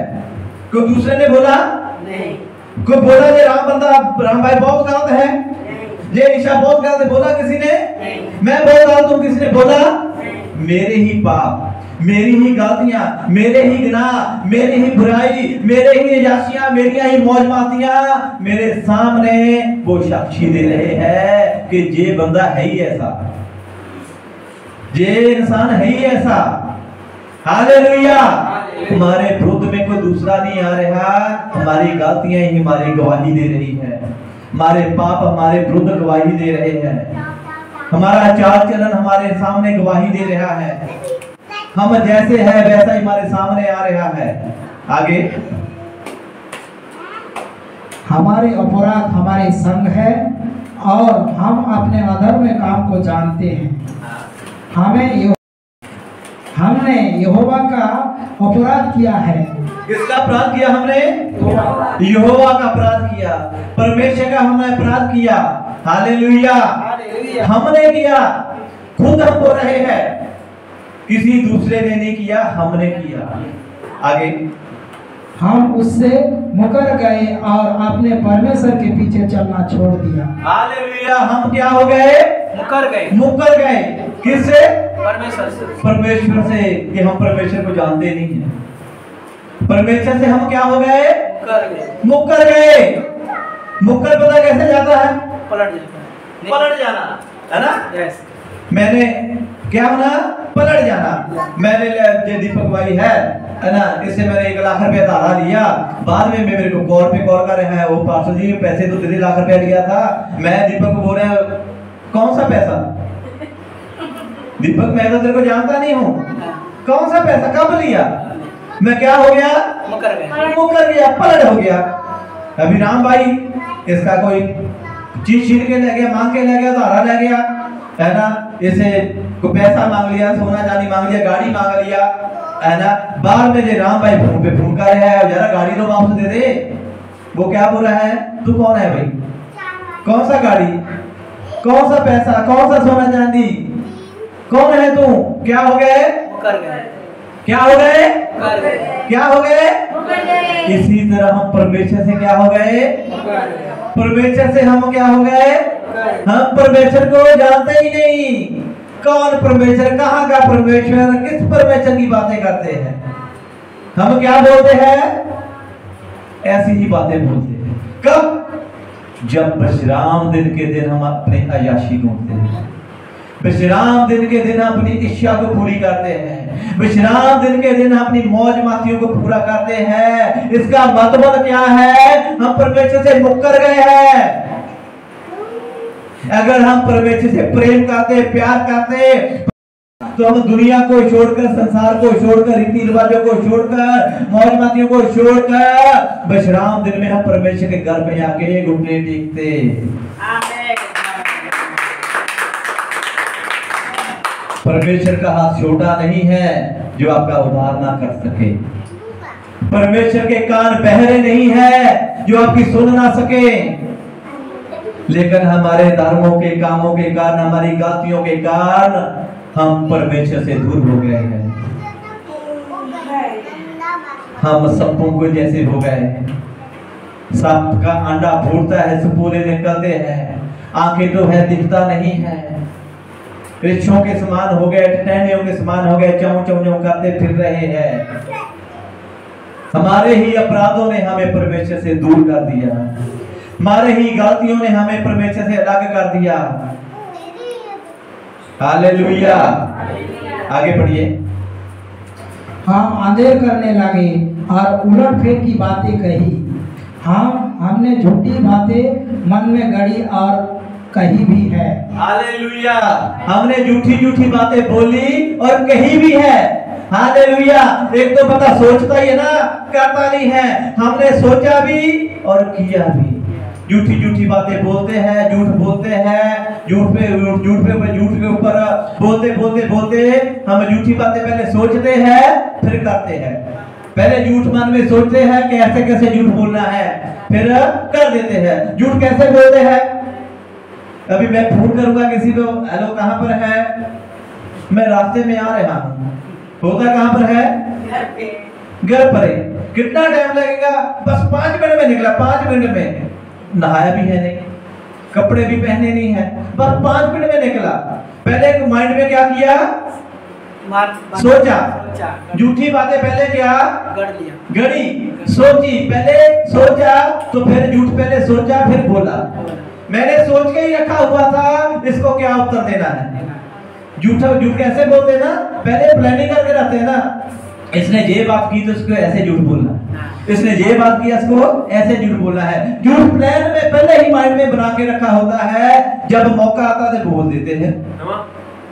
कोई दूसरे ने बोला? नहीं। कोई बोला ये राम बंदा राम भाई बहुत गलत है। ये ईशा बहुत गलत है। बोला किसी ने? नहीं। मैं बहुत गलत हूँ किसी ने बोला? मेरे ही पाप मेरी ही गलतियाँ मेरे ही गुनाह मेरी ही बुराई मेरे ही याशियाँ मेरी ही मौज मातियाँ मेरे सामने वो साक्षी दे रहे हैं कि ये बंदा है ही ऐसा। ये इंसान है ही ऐसा। हालेलुया। हमारे विरुद्ध में कोई दूसरा नहीं आ रहा। हमारी गलतियाँ ही हमारी गवाही दे रही है। हमारे पाप हमारे विरुद्ध गवाही दे रहे हैं। हमारा चाल चलन हमारे सामने गवाही दे रहा है। हम जैसे है वैसा ही हमारे सामने आ रहा है। आगे। हमारे अपराध हमारे संग है और हम अपने अधर्म काम को जानते हैं। हमें यो, हमने यहोवा का अपराध किया है। किसका अपराध किया हमने? यहोवा का अपराध किया। परमेश्वर का हमने अपराध किया। हालेलुया। हमने किया। खुद हम बोल रहे हैं। किसी दूसरे ने नहीं किया हमने किया। आगे। हम उससे मुकर गए और अपने परमेश्वर के पीछे चलना छोड़ दिया। हालेलुया। हम क्या हो गए? मुकर गए। मुकर गए। किससे? परमेश्वर से। परमेश्वर से कि हम परमेश्वर को जानते नहीं है। परमेश्वर से हम क्या हो गए? मुकर गए। मुकर गए। मुकर पता कैसे जाता है? पलट जाता है। पलट जाना है ना? यस मैंने क्या होना? पलट जाना। मैंने ले- दीपक भाई है है ना? इससे मैंने एक लाख रुपया धारा लिया। बाद में मेरे को कॉल पे कॉल कर रहा है वो पार्षद जी पैसे तो तेरे लाख रुपया लिया था। मैं दीपक को बोल रहा हूँ, कौन सा पैसा? दीपक मैं तो तेरे को जानता नहीं हूँ। कौन सा पैसा? कब लिया? मैं क्या हो गया? मुकर गए मुकर गया पलट हो गया। अभी राम भाई इसका कोई चीज़ छीन के ले गया मांग के ले गया धारा ले गया। है ना? इसे को पैसा मांग लिया सोना चांदी मांग लिया गाड़ी मांग लिया है ना? बाद में जे राम भाई फ़ोन पे फ़ोन कर रहा है जरा गाड़ी तो वापस दे दे। वो क्या बोल रहा है? तू कौन है भाई? कौन सा गाड़ी? कौन सा पैसा? कौन सा सोना चांदी? कौन है तू? क्या हो गए मुकर गए क्या हो गए क्या हो गए। इसी तरह हम परमेश्वर से क्या हो गए। परमेश्वर से हम क्या हो गए? हम परमेश्वर को जानते ही नहीं। कौन परमेश्वर? कहाँ का परमेश्वर? किस परमेश्वर की बातें करते हैं? हम क्या बोलते हैं? ऐसी ही बातें बोलते हैं। कब? जब विश्राम दिन के दिन हम अपने अयाशी ढूंढते हैं। विश्राम दिन के दिन अपनी इच्छा को पूरी करते हैं। विश्राम दिन के दिन अपनी मौज मातियों को पूरा करते हैं। इसका मतलब क्या है? हम परमेश्वर से मुकर गए हैं। अगर हम परमेश्वर से प्रेम करते, प्यार करते तो हम दुनिया को छोड़कर, संसार को छोड़कर, रीति रिवाजों को छोड़कर, मौज मातियों को छोड़कर, विश्राम दिन में हम परमेश्वर के घर में आके घुटने टेकते परमेश्वर का हाथ छोटा नहीं है जो आपका उद्धार ना कर सके। परमेश्वर के कान बहरे नहीं है जो आपकी सुन ना सके। लेकिन हमारे धर्मों के कामों के कारण, हमारी गलतियों के कारण हम परमेश्वर से दूर हो गए हैं। हम सप्पों को जैसे हो गए हैं। सांप का अंडा फूटता है सुपूरे निकलते हैं। आँखें तो है, दिखता नहीं है। वृक्षों के समान हो गए, टहनियों के समान हो गए चौ चौ चौ करते फिर रहे हैं। हमारे ही अपराधों ने हमें परमेश्वर से दूर कर दिया। हमारे ही गलतियों ने हमें परमेश्वर से अलग कर दिया। हालेलुया। आगे बढ़िए। हम अंधेर करने लगे और उलट फेर की बातें कही। हम, हमने झूठी बातें मन में गढ़ी और कही भी है। हालेलुया। हमने झूठी झूठी बातें बोली और कही भी है। हालेलुया। एक तो पता सोचता ही है ना करता नहीं है। हमने सोचा भी और किया भी। झूठी झूठी बातें बोलते हैं झूठ बोलते हैं झूठ पे झूठ पे झूठ के ऊपर बोलते बोलते बोलते हम झूठी बातें पहले सोचते हैं फिर करते हैं। पहले झूठ मन में सोचते हैं कि ऐसे कैसे झूठ बोलना है फिर कर देते हैं। झूठ कैसे बोलते हैं? अभी मैं फ़ोन करूँगा किसी को हेलो कहाँ पर है? मैं रास्ते में आ रहा हूँ। होता कहाँ पर है? घर पर है। कितना टाइम लगेगा? बस पाँच मिनट में निकला पाँच मिनट में। नहाया भी है नहीं कपड़े भी पहने नहीं है। बस पाँच मिनट में निकला। पहले माइंड में क्या किया? सोचा। झूठी बातें पहले क्या? गढ़ सोची। पहले सोचा तो फिर झूठ पहले सोचा फिर बोला। मैंने सोच के ही रखा हुआ था, इसको क्या उत्तर देना है? झूठा झूठ कैसे बोलते ना? पहले प्लानिंग करके रखते हैं ना। इसने ये बात की तो इसको ऐसे झूठ बोलना इसने ये बात की, इसको ऐसे झूठ बोलना है। झूठ प्लान में पहले ही माइंड में बना के रखा होता है, जब मौका आता है तो बोल देते हैं।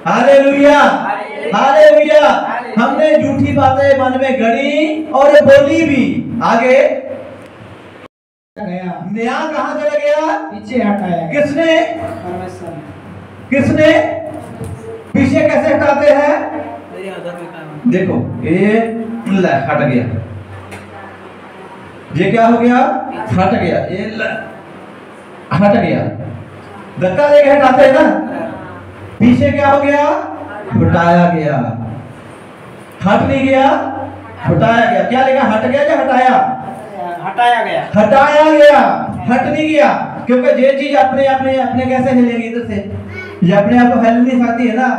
हालेलुया। हालेलुया। हमने झूठी बातें मन में गढ़ी और बोली भी। आगे। गया न्याय कहाँ चला गया? पीछे हटाया किसने? परमेश्वर किसने? पीछे कैसे हटाते हैं? मेरे आधार में काम देखो ये हट गया। ये क्या हो गया? हट गया। ये हट गया। धक्का देके हटाते हैं ना? पीछे क्या हो गया? हटाया गया। हट नहीं गया? हटाया गया। क्या लेगा हट गया या हटाया? हटाया गया। हटाया गया हट नहीं गया क्योंकि ये चीज़ अपने अपने अपने कैसे हिलेगी इधर से? ये अपने आप को हिल नहीं सकती है ना?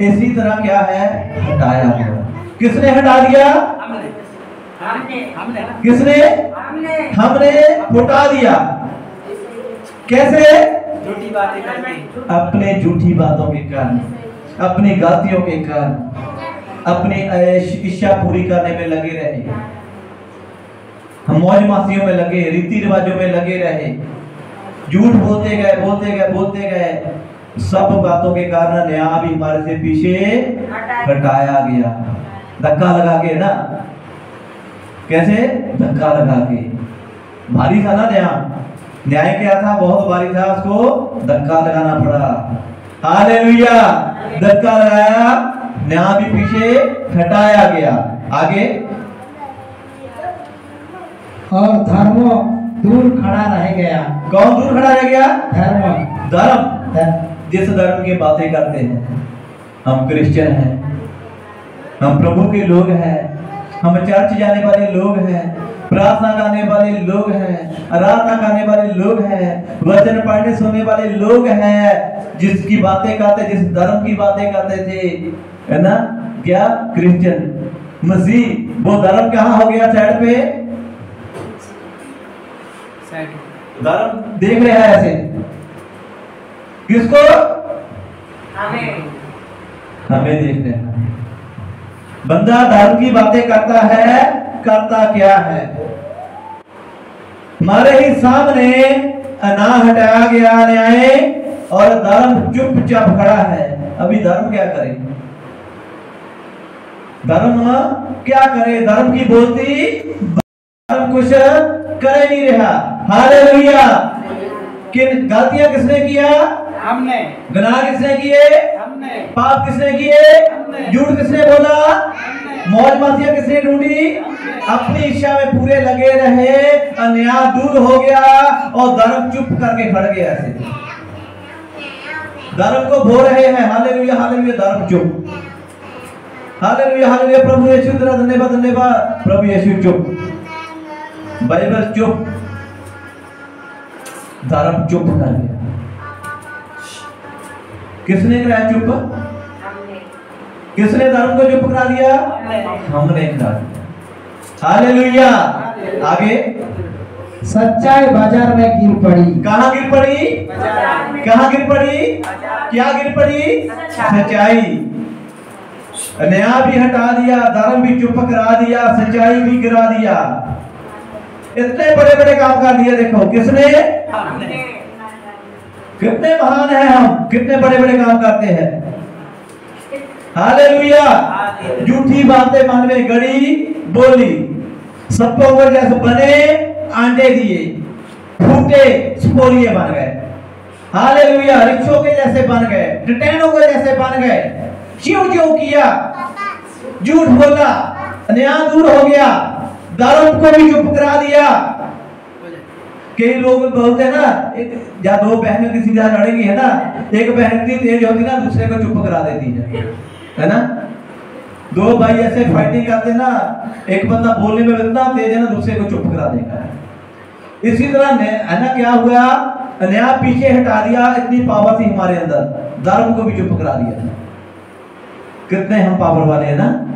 इसी तरह क्या है? हटाया गया। किसने हटा दिया? हमने। हमने हमने। किसने? हमने। हमने हटा दिया। कैसे? झूठी बातें करके। अपने झूठी बातों के कारण अपनी गलतियों के कारण अपनी ऐश इच्छा पूरी करने में लगे रहे। हम मौज मासियों में लगे रीति रिवाजों में लगे रहे। झूठ बोलते गए बोलते गए बोलते गए। सब बातों के कारण न्याय भी हमारे से पीछे हटाया। गया। धक्का लगा के ना? कैसे? धक्का लगा के। भारी था ना न्याय। न्याय क्या था? बहुत भारी था उसको। धक्का लगाना पड़ा। हालेलुया। धक्का लगाया। न्याय भी पीछे हटाया गया। आगे। और धर्म दूर खड़ा रह गया। कौन दूर खड़ा रह गया? धर्म। धर्म। जिस धर्म की बातें करते हैं हम क्रिश्चियन हैं हम प्रभु के लोग हैं हम चर्च जाने वाले लोग हैं प्रार्थना करने वाले लोग हैं आराधना करने वाले लोग हैं वचन पढ़ने सुनने वाले लोग हैं जिसकी बातें करते जिस धर्म की बातें करते थे है ना? क्या? क्रिश्चियन। मसीह वो धर्म कहाँ हो गया? साइड पे? देख रहे हैं ऐसे। किसको? हमें। हमें देख रहे हैं। बंदा धर्म की बातें करता है करता क्या है? हमारे ही सामने ना हटाया गया न्याय और धर्म चुपचाप खड़ा है। अभी धर्म क्या करे? धर्म क्या करे? धर्म की बोलती धर्म कुछ करे नहीं रहा। हालेलुया। किन गलतियाँ किसने किया? हमने। गुनाह किसने किए? हमने। पाप किसने किए? झूठ किसने बोला? मौज मासियाँ किसने ढूंढी? अपनी इच्छा में पूरे लगे रहे अन्याय दूर हो गया और धर्म चुप करके खड़ गया ऐसे। धर्म को भो रहे हैं। हालेलुया हालेलुया धर्म चुप। हालेलुया हालेलुया प्रभु यीशु तेरा धन्यवाद धन्यवाद। प्रभु यीशु चुप। बाइबल चुप। धर्म चुप कर गया। किसने कराया चुप? किसने धर्म को चुप करा दिया? हमने। करा दिया। हालेलुया। आगे। सच्चाई बाज़ार में गिर पड़ी। कहाँ गिर पड़ी? बाज़ार में। कहाँ गिर पड़ी? क्या गिर पड़ी? सच्चाई। न्याय भी हटा दिया धर्म भी चुप करा दिया सच्चाई भी गिरा दिया। इतने बड़े बड़े काम कर दिए देखो किसने? हमने कितने महान हैं हम कितने बड़े बड़े काम करते हैं। हालेलुया। झूठी बातें मन में गड़ी बोली। सबको ऊपर जैसे बने आंडे दिए। फूटे स्पोलिए बन गए। हालेलुया। रिक्शों के जैसे बन गए टिटैनों के जैसे बन गए। क्यों क्यों किया? झूठ बोला अन्याय दूर हो गया। धर्म को भी चुप करा दिया। कई लोग बोलते हैं ना, एक या दो बहनें किसी से लड़ेंगी, है ना, एक बहन इतनी तेज होती ना, दूसरे को चुप करा देती है है ना? दो भाई ऐसे फाइटिंग करते ना, एक बंदा बोलने में इतना तेज है ना, दूसरे को चुप करा देगा इसी तरह ने- है ना, क्या हुआ? न्याय पीछे हटा दिया, इतनी पावर थी हमारे अंदर धर्म को भी चुप करा दिया। कितने हम पावर वाले हैं ना,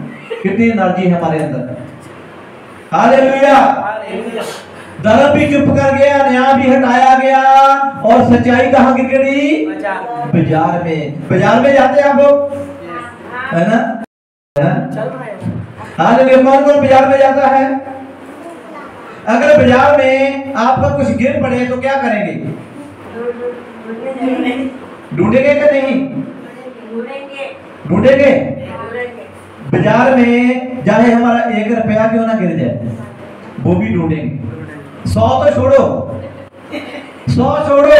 कितनी एनर्जी है हमारे अंदर। हालेलुया। हालेलुया। धर्म भी चुप कर गया न्याय भी हटाया गया और सच्चाई कहा गिर गई? बाज़ार। में। बाज़ार में जाते हैं आप लोग? है ना? है? हैं। हालेलुया कौन कौन बाज़ार में जाता है अगर बाज़ार में आपका कुछ गिर पड़े तो क्या करेंगे? ढूंढेंगे। कि नहीं? ढूंढेंगे। बाज़ार में चाहे हमारा एक रुपया क्यों ना गिर जाए? वो भी ढूंढेंगे। सौ तो छोड़ो। सौ छोड़ो।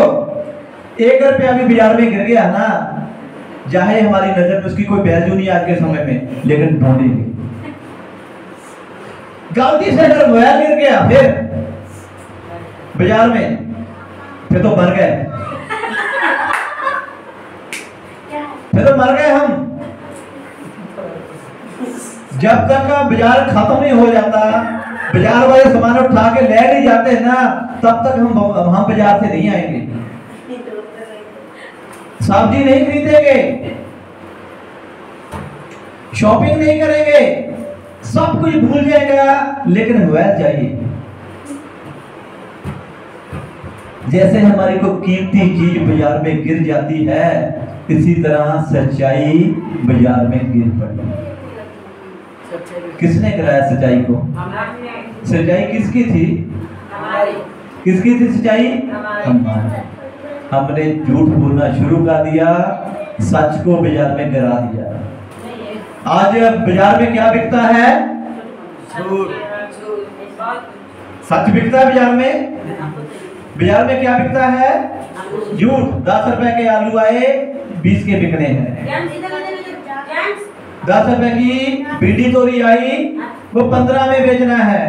एक रुपया भी बाज़ार में गिर गया ना चाहे हमारी नज़र में उसकी कोई वैल्यू नहीं आज के समय में, लेकिन ढूंढेंगे गलती से अगर मोबाइल गिर गया, फिर? बाज़ार में, फिर तो मर गए। फिर तो मर गए हम। जब तक बाज़ार खत्म नहीं हो जाता बाज़ार वाले सामान उठा के ले नहीं जाते ना, तब तक हम हम बाज़ार से नहीं आएँगे। सब्ज़ी नहीं खरीदेंगे शॉपिंग नहीं करेंगे, सब कुछ भूल जाएगा, लेकिन मोबाइल चाहिए। जैसे हमारी को कीमती चीज़ बाज़ार में गिर जाती है, इसी तरह सच्चाई बाज़ार में गिर पड़ती सच्चाई किसने कराया सच्चाई को? सच्चाई किसकी थी? किसकी थी हमारी। हमने झूठ बोलना शुरू कर दिया, सच को बाज़ार में गिरा दिया। आज बाज़ार में क्या बिकता है? सच बिकता है बाज़ार में? बाज़ार में क्या बिकता है? झूठ। दस रुपए के आलू आए, बीस के बिकने हैं। दस रुपए की भिंडी तोरी आई, वो पंद्रह में बेचना है।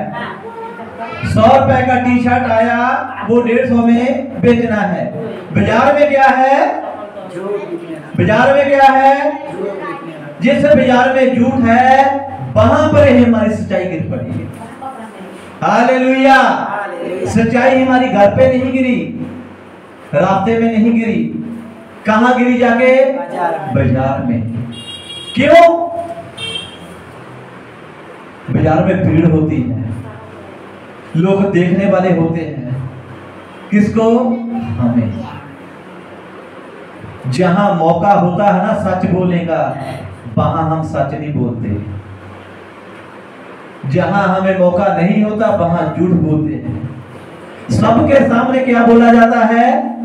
सौ रुपए का टी शर्ट आया, वो डेढ़ सौ में बेचना है। बाज़ार में क्या है? बाज़ार में क्या है? जिस बाज़ार में झूठ है, वहाँ पर ही हमारी सच्चाई गिर पड़ी है। हालेलुया। सच्चाई हमारी घर पे नहीं गिरी, रास्ते में नहीं गिरी। कहाँ गिरी जाके? बाज़ार में। क्यों? बाज़ार में भीड़ होती है। लोग देखने वाले होते हैं। किसको? हमें। जहाँ मौका होता है ना, सच बोलने का वहाँ हम सच नहीं बोलते। जहाँ हमें मौका नहीं होता, वहाँ झूठ बोलते हैं। सबके सामने क्या बोला जाता है?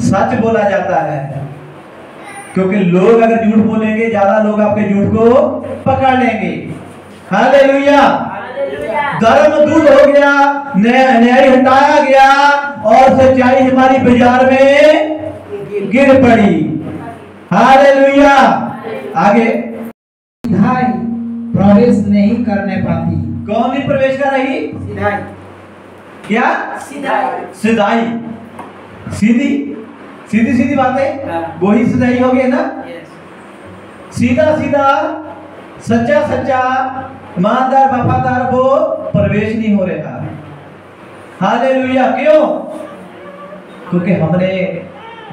सच बोला जाता है। क्योंकि लोग अगर झूठ बोलेंगे ज़्यादा लोग आपके झूठ को पकड़ लेंगे। हालेलुया। धर्म दूर हो गया न्याय न्याय हटाया गया और सच्चाई हमारी बाज़ार में गिर पड़ी। हालेलुया। आगे। सीधाई प्रवेश नहीं करने पाती। कौन नहीं प्रवेश कर रही? सीधाई। क्या? सीधाई। सिधाई। सीधी। सीधी सीधी बातें? हाँ। वही सिधाई हो गई ना? सीधा सीधा सच्चा सच्चा ईमानदार वफादार वो प्रवेश नहीं हो रहा हालेलुया क्यों? क्योंकि हमने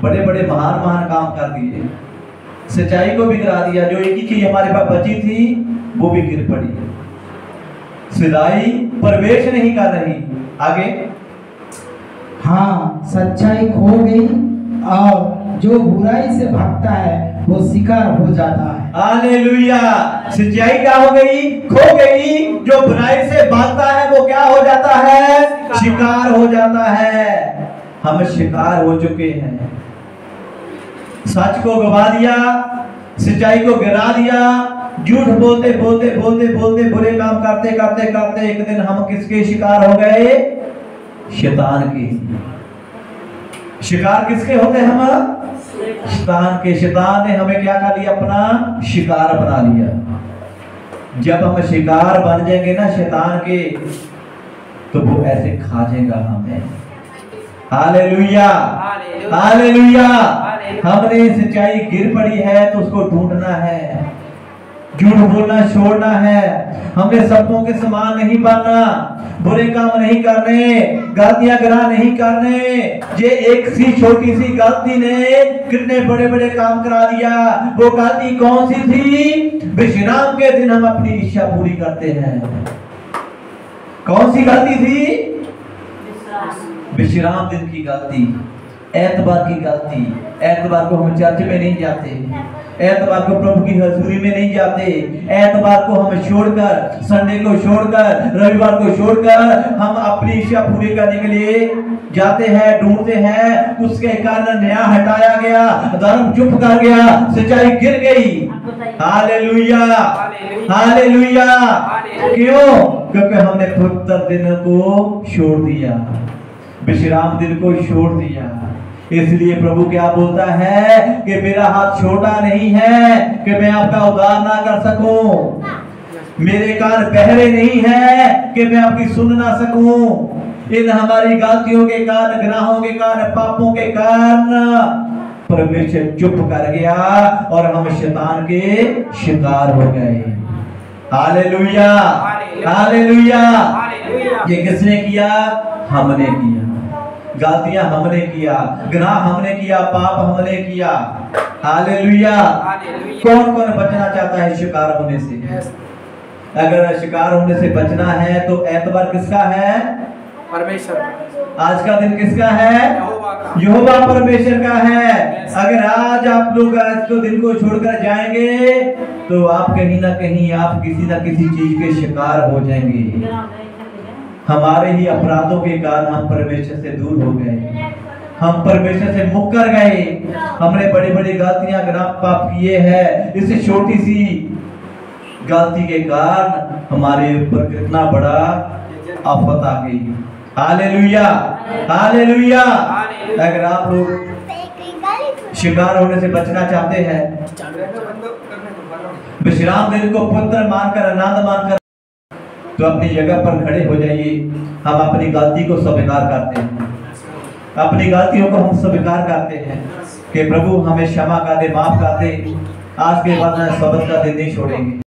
बड़े बड़े महान महान काम कर दिए। सच्चाई को भी गिरा दिया जो एक ही चीज़ हमारे पास बची थी वो भी गिर पड़ी। सिलाई प्रवेश नहीं कर रही। आगे। हाँ सच्चाई खो गई। और जो बुराई से भागता है, वो शिकार हो जाता है। हालेलुया। सच्चाई क्या हो गई? खो गई। जो बुराई से भागता है, वो क्या हो जाता है? शिकार हो जाता है। हम शिकार हो चुके हैं। सच को गवा दिया, सिंचाई को गिरा दिया। झूठ बोलते बोलते बोलते बोलते, बुरे काम करते करते करते, एक दिन हम किसके शिकार हो गए? शैतान के। शिकार किसके होते हम शैतान के। शैतान ने हमें क्या कर लिया? अपना शिकार बना लिया। जब हम शिकार बन जाएँगे ना शैतान के तो वो ऐसे खा जाएगा हमें। हालेलुया। हालेलुया। हमने सच्चाई गिर पड़ी है तो उसको ढूंढना है। झूठ बोलना छोड़ना है। हमने सपनों के समान नहीं बनना बुरे काम नहीं करने गलतियाँ गिरा नहीं करने। ये एक सी छोटी सी गलती ने कितने बड़े बड़े काम करा दिया। वो गलती कौन सी थी? विश्राम के दिन हम अपनी इच्छा पूरी करते हैं। कौन सी गलती थी? विश्राम। विश्राम दिन की गलती। एतबार की गलती एतबार को हम चर्च में नहीं जाते। एतबार को प्रभु की हजूरी में नहीं जाते। एतबार को हम छोड़कर, संडे को छोड़कर, रविवार को छोड़कर हम अपनी इच्छा पूरी करने के लिए जाते हैं, ढूंढते हैं। उसके कारण न्याय हटाया गया, धर्म चुप कर गया सिंचाई गिर गई। Hallelujah hallelujah. हालेलुया। हालेलुया। क्यों? क्योंकि हमने पवित्र दिन को छोड़ दिया। विश्राम दिन को छोड़ दिया। इसलिए प्रभु क्या बोलता है कि मेरा हाथ छोटा नहीं है कि मैं आपका उद्धार ना कर सकूँ? मेरे कान बहरे नहीं है कि मैं आपकी सुन ना सकूँ? इन हमारी गलतियों के कारण गुनाहों के कारण पापों के कारण परमेश्वर चुप कर गया और हम शैतान के शिकार हो गए। हालेलुया। हालेलुया। ये किसने किया? हमने किया। गलतियाँ हमने किया गुनाह हमने किया पाप हमने किया। हालेलुया। हालेलुया। कौन कौन बचना चाहता है शिकार होने से? Yes. अगर शिकार होने से बचना है तो एतबार किसका है? परमेश्वर। आज का दिन किसका है? यहोवा परमेश्वर का है। अगर आज आप लोग आज को दिन को छोड़कर जाएँगे तो आप कहीं ना कहीं आप किसी ना किसी चीज़ के शिकार हो जाएँगे। हमारे ही अपराधों के कारण हम परमेश्वर से दूर हो गए। हम परमेश्वर से मुकर गए। हमने बड़ी बड़ी गलतियाँ गुनाह पाप किए हैं। इस छोटी सी गलती के कारण हमारे ऊपर कितना बड़ा आफत आ गई। हालेलुया। हालेलुया। हालेलुया। अगर आप लोग शिकार होने से बचना चाहते हैं, विश्राम दिन को पुत्र मानकर आनंद मानकर तो अपनी जगह पर खड़े हो जाइए। हम अपनी गलती को स्वीकार करते हैं। अपनी गलतियों को हम स्वीकार करते हैं कि प्रभु हमें क्षमा कर दे, माफ़ कर दे। आज के बाद शब्द का दिन नहीं छोड़ेंगे।